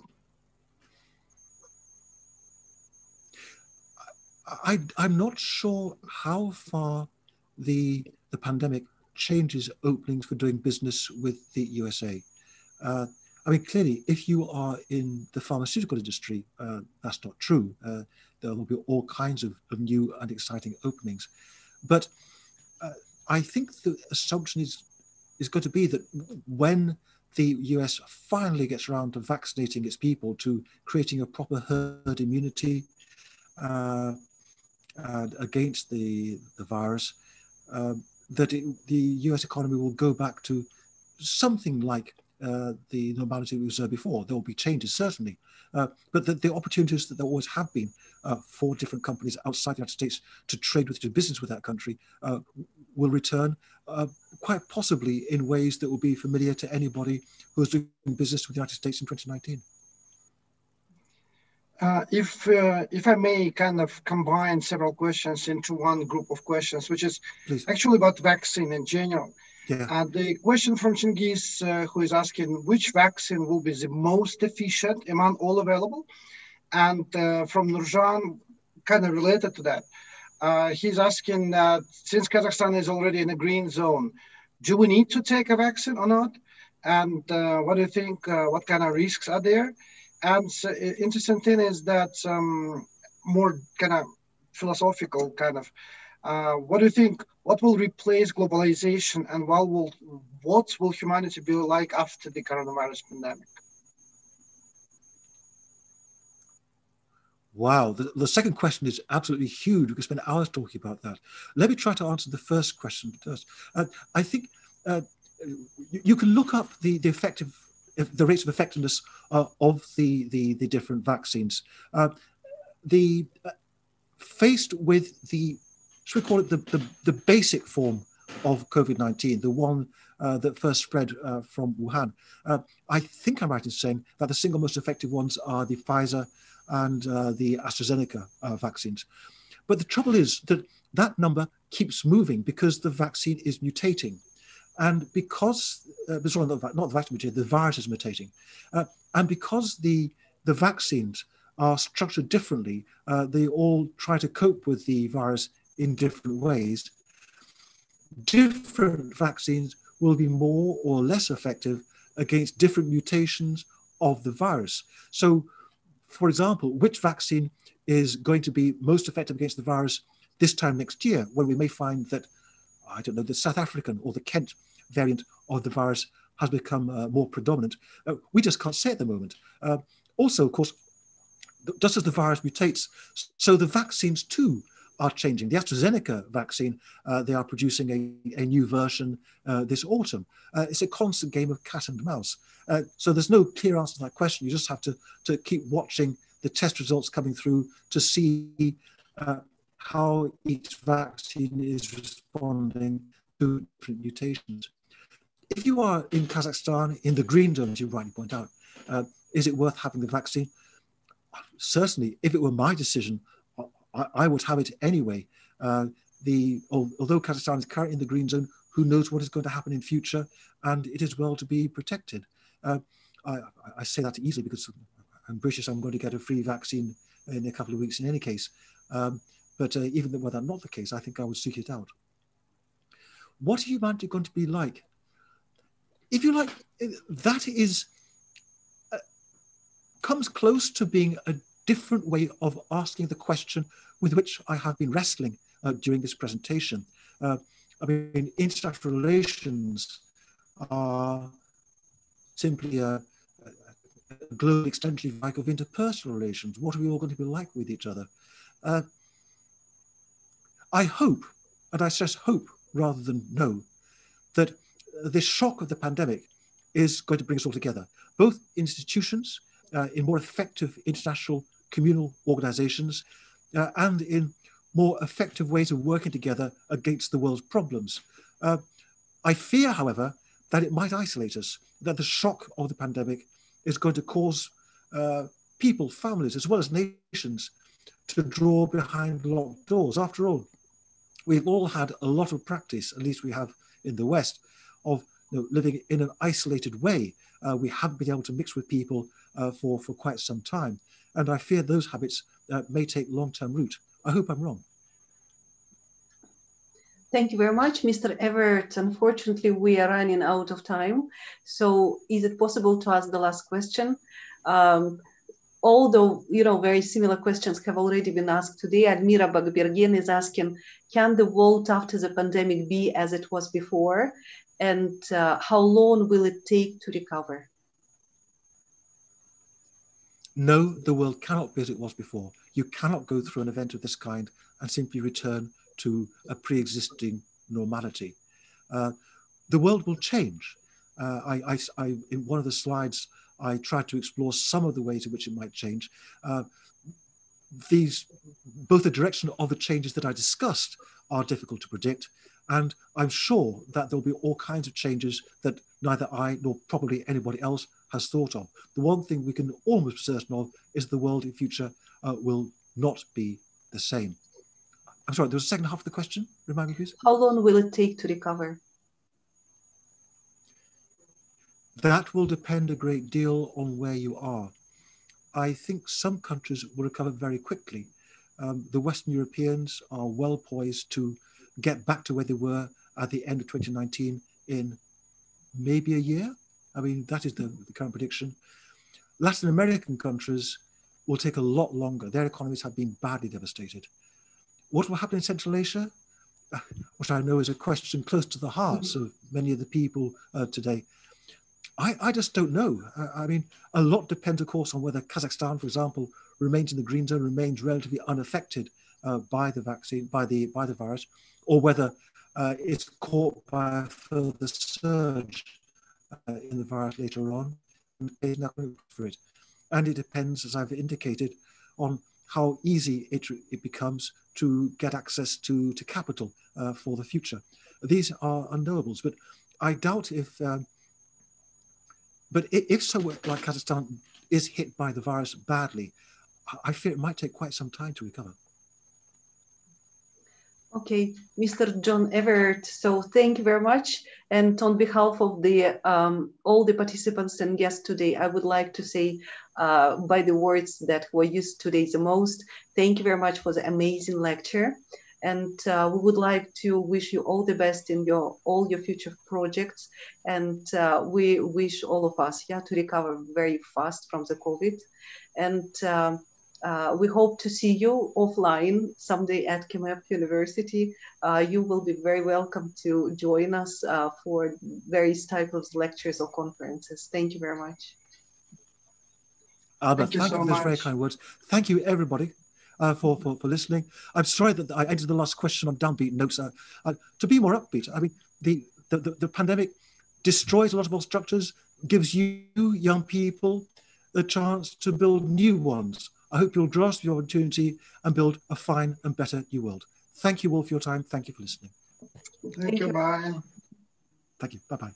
I, I'm not sure how far the the pandemic changes openings for doing business with the USA. Uh, I mean, clearly, if you are in the pharmaceutical industry, uh, that's not true. Uh, there will be all kinds of, of, new and exciting openings. But uh, I think the assumption is is going to be that when the US finally gets around to vaccinating its people, to creating a proper herd immunity uh, against the, the virus, uh, that it, the US economy will go back to something like uh, the normality we observed before. There will be changes, certainly. Uh, but the, opportunities that there always have been uh, for different companies outside the United States to trade with, to do business with that country uh, will return uh, quite possibly in ways that will be familiar to anybody who is doing business with the United States in 2019. Uh, if uh, if I may kind of combine several questions into one group of questions, which is Please. actually about vaccine in general. Yeah. And the question from Chingiz, uh, who is asking which vaccine will be the most efficient among all available, and uh, from Nurjan, kind of related to that, uh, he's asking that since Kazakhstan is already in a green zone, do we need to take a vaccine or not? And uh, what do you think? what kind of risks are there? And uh, interesting thing is that um, more kind of philosophical kind of. Uh, what do you think? What will replace globalization, and what will what will humanity be like after the coronavirus pandemic? Wow, the, the, second question is absolutely huge. We could spend hours talking about that. Let me try to answer the first question first. Uh, I think uh, you, you, can look up the, the effective the rates of effectiveness uh, of the, the, the different vaccines. Uh, the uh, faced with the should we call it the, the, the basic form of COVID-19, the one uh, that first spread uh, from Wuhan. Uh, I think I'm right in saying that the single most effective ones are the Pfizer and the AstraZeneca vaccines. But the trouble is that that number keeps moving because the vaccine is mutating. And because, uh, sorry, not, not the vaccine mutating, the virus is mutating. Uh, and because the, the vaccines are structured differently, uh, they all try to cope with the virus in different ways. Different vaccines will be more or less effective against different mutations of the virus. So, for example, which vaccine is going to be most effective against the virus this time next year, when we may find that I don't know, the South African or the Kent variant of the virus has become uh, more predominant. Uh, we just can't say at the moment. Uh, also, of course, just as the virus mutates, so the vaccines too are changing. The AstraZeneca vaccine, uh, they are producing a, a new version uh, this autumn. Uh, it's a constant game of cat and mouse. so there's no clear answer to that question. You just have to, to keep watching the test results coming through to see uh, how each vaccine is responding to different mutations. If you are in Kazakhstan, in the green zone, as you rightly point out, uh, is it worth having the vaccine? Certainly, if it were my decision, I, would have it anyway. Uh, the although Kazakhstan is currently in the green zone, who knows what is going to happen in future, and it is well to be protected. Uh, I, I, say that easily because I'm British. I'm going to get a free vaccine in a couple of weeks in any case. Um, but uh, even though that's not the case, I think I would seek it out. What are humanity going to be like? If you like, that is uh, comes close to being a different way of asking the question with which I have been wrestling uh, during this presentation. Uh, I mean, international relations are simply a, a global extension like of interpersonal relations. What are we all going to be like with each other? Uh, I hope, and I stress hope rather than know, that this shock of the pandemic is going to bring us all together, both institutions, uh, in more effective international communal organizations, uh, and in more effective ways of working together against the world's problems. Uh, I fear, however, that it might isolate us, that the shock of the pandemic is going to cause uh, people, families, as well as nations to draw behind locked doors. After all, we've all had a lot of practice, at least we have in the West, of you know, living in an isolated way. Uh, we haven't been able to mix with people uh, for, for quite some time. And I fear those habits uh, may take long-term root. I hope I'm wrong. Thank you very much, Mr. Everard. Unfortunately, we are running out of time. So is it possible to ask the last question? Um, although, you know, very similar questions have already been asked today, Admira Bagbergen is asking, can the world after the pandemic be as it was before? And uh, how long will it take to recover? No, the world cannot be as it was before. You cannot go through an event of this kind and simply return to a pre-existing normality. Uh, the world will change. Uh, I, I, I, in one of the slides, I tried to explore some of the ways in which it might change. Uh, these, both the direction of the changes that I discussed are difficult to predict, and I'm sure that there'll be all kinds of changes that neither I nor probably anybody else has thought of. The one thing we can almost be certain of is the world in future uh, will not be the same. I'm sorry, there was a second half of the question. Remind me, please. How long will it take to recover? That will depend a great deal on where you are. I think some countries will recover very quickly. Um, the Western Europeans are well poised to get back to where they were at the end of 2019 in maybe a year. I mean, that is the, the current prediction. Latin American countries will take a lot longer. Their economies have been badly devastated. What will happen in Central Asia? What I know is a question close to the hearts of many of the people uh, today. I, I, just don't know. I, I, mean, a lot depends, of course, on whether Kazakhstan, for example, remains in the green zone, remains relatively unaffected uh, by the vaccine, by the by the virus, or whether uh, it's caught by a further surge uh, in the virus later on, and is not for it. And it depends, as I've indicated, on how easy it, it becomes to get access to, to capital uh, for the future. These are unknowables, but I doubt if, um, but if so, like Kazakhstan is hit by the virus badly, I fear it might take quite some time to recover. Okay, Mr. John Everard, so thank you very much. And on behalf of the um, all the participants and guests today, I would like to say uh, by the words that were used today the most, thank you very much for the amazing lecture. And uh, we would like to wish you all the best in your all your future projects. And uh, we wish all of us yeah, to recover very fast from the COVID. And um, uh, we hope to see you offline someday at KIMEP University. Uh, you will be very welcome to join us uh, for various types of lectures or conferences. Thank you very much. Albert, thank you, thank so you for those very kind words. Thank you, everybody. Uh, for, for, for listening. I'm sorry that I ended the last question on downbeat notes. Uh, uh, to be more upbeat, I mean, the, the, the, the, pandemic destroys a lot of old structures, gives you young people the chance to build new ones I hope you'll grasp the opportunity and build a fine and better new world. Thank you all for your time. Thank you for listening. Thank, Thank you. you. Bye. Thank you. Bye bye.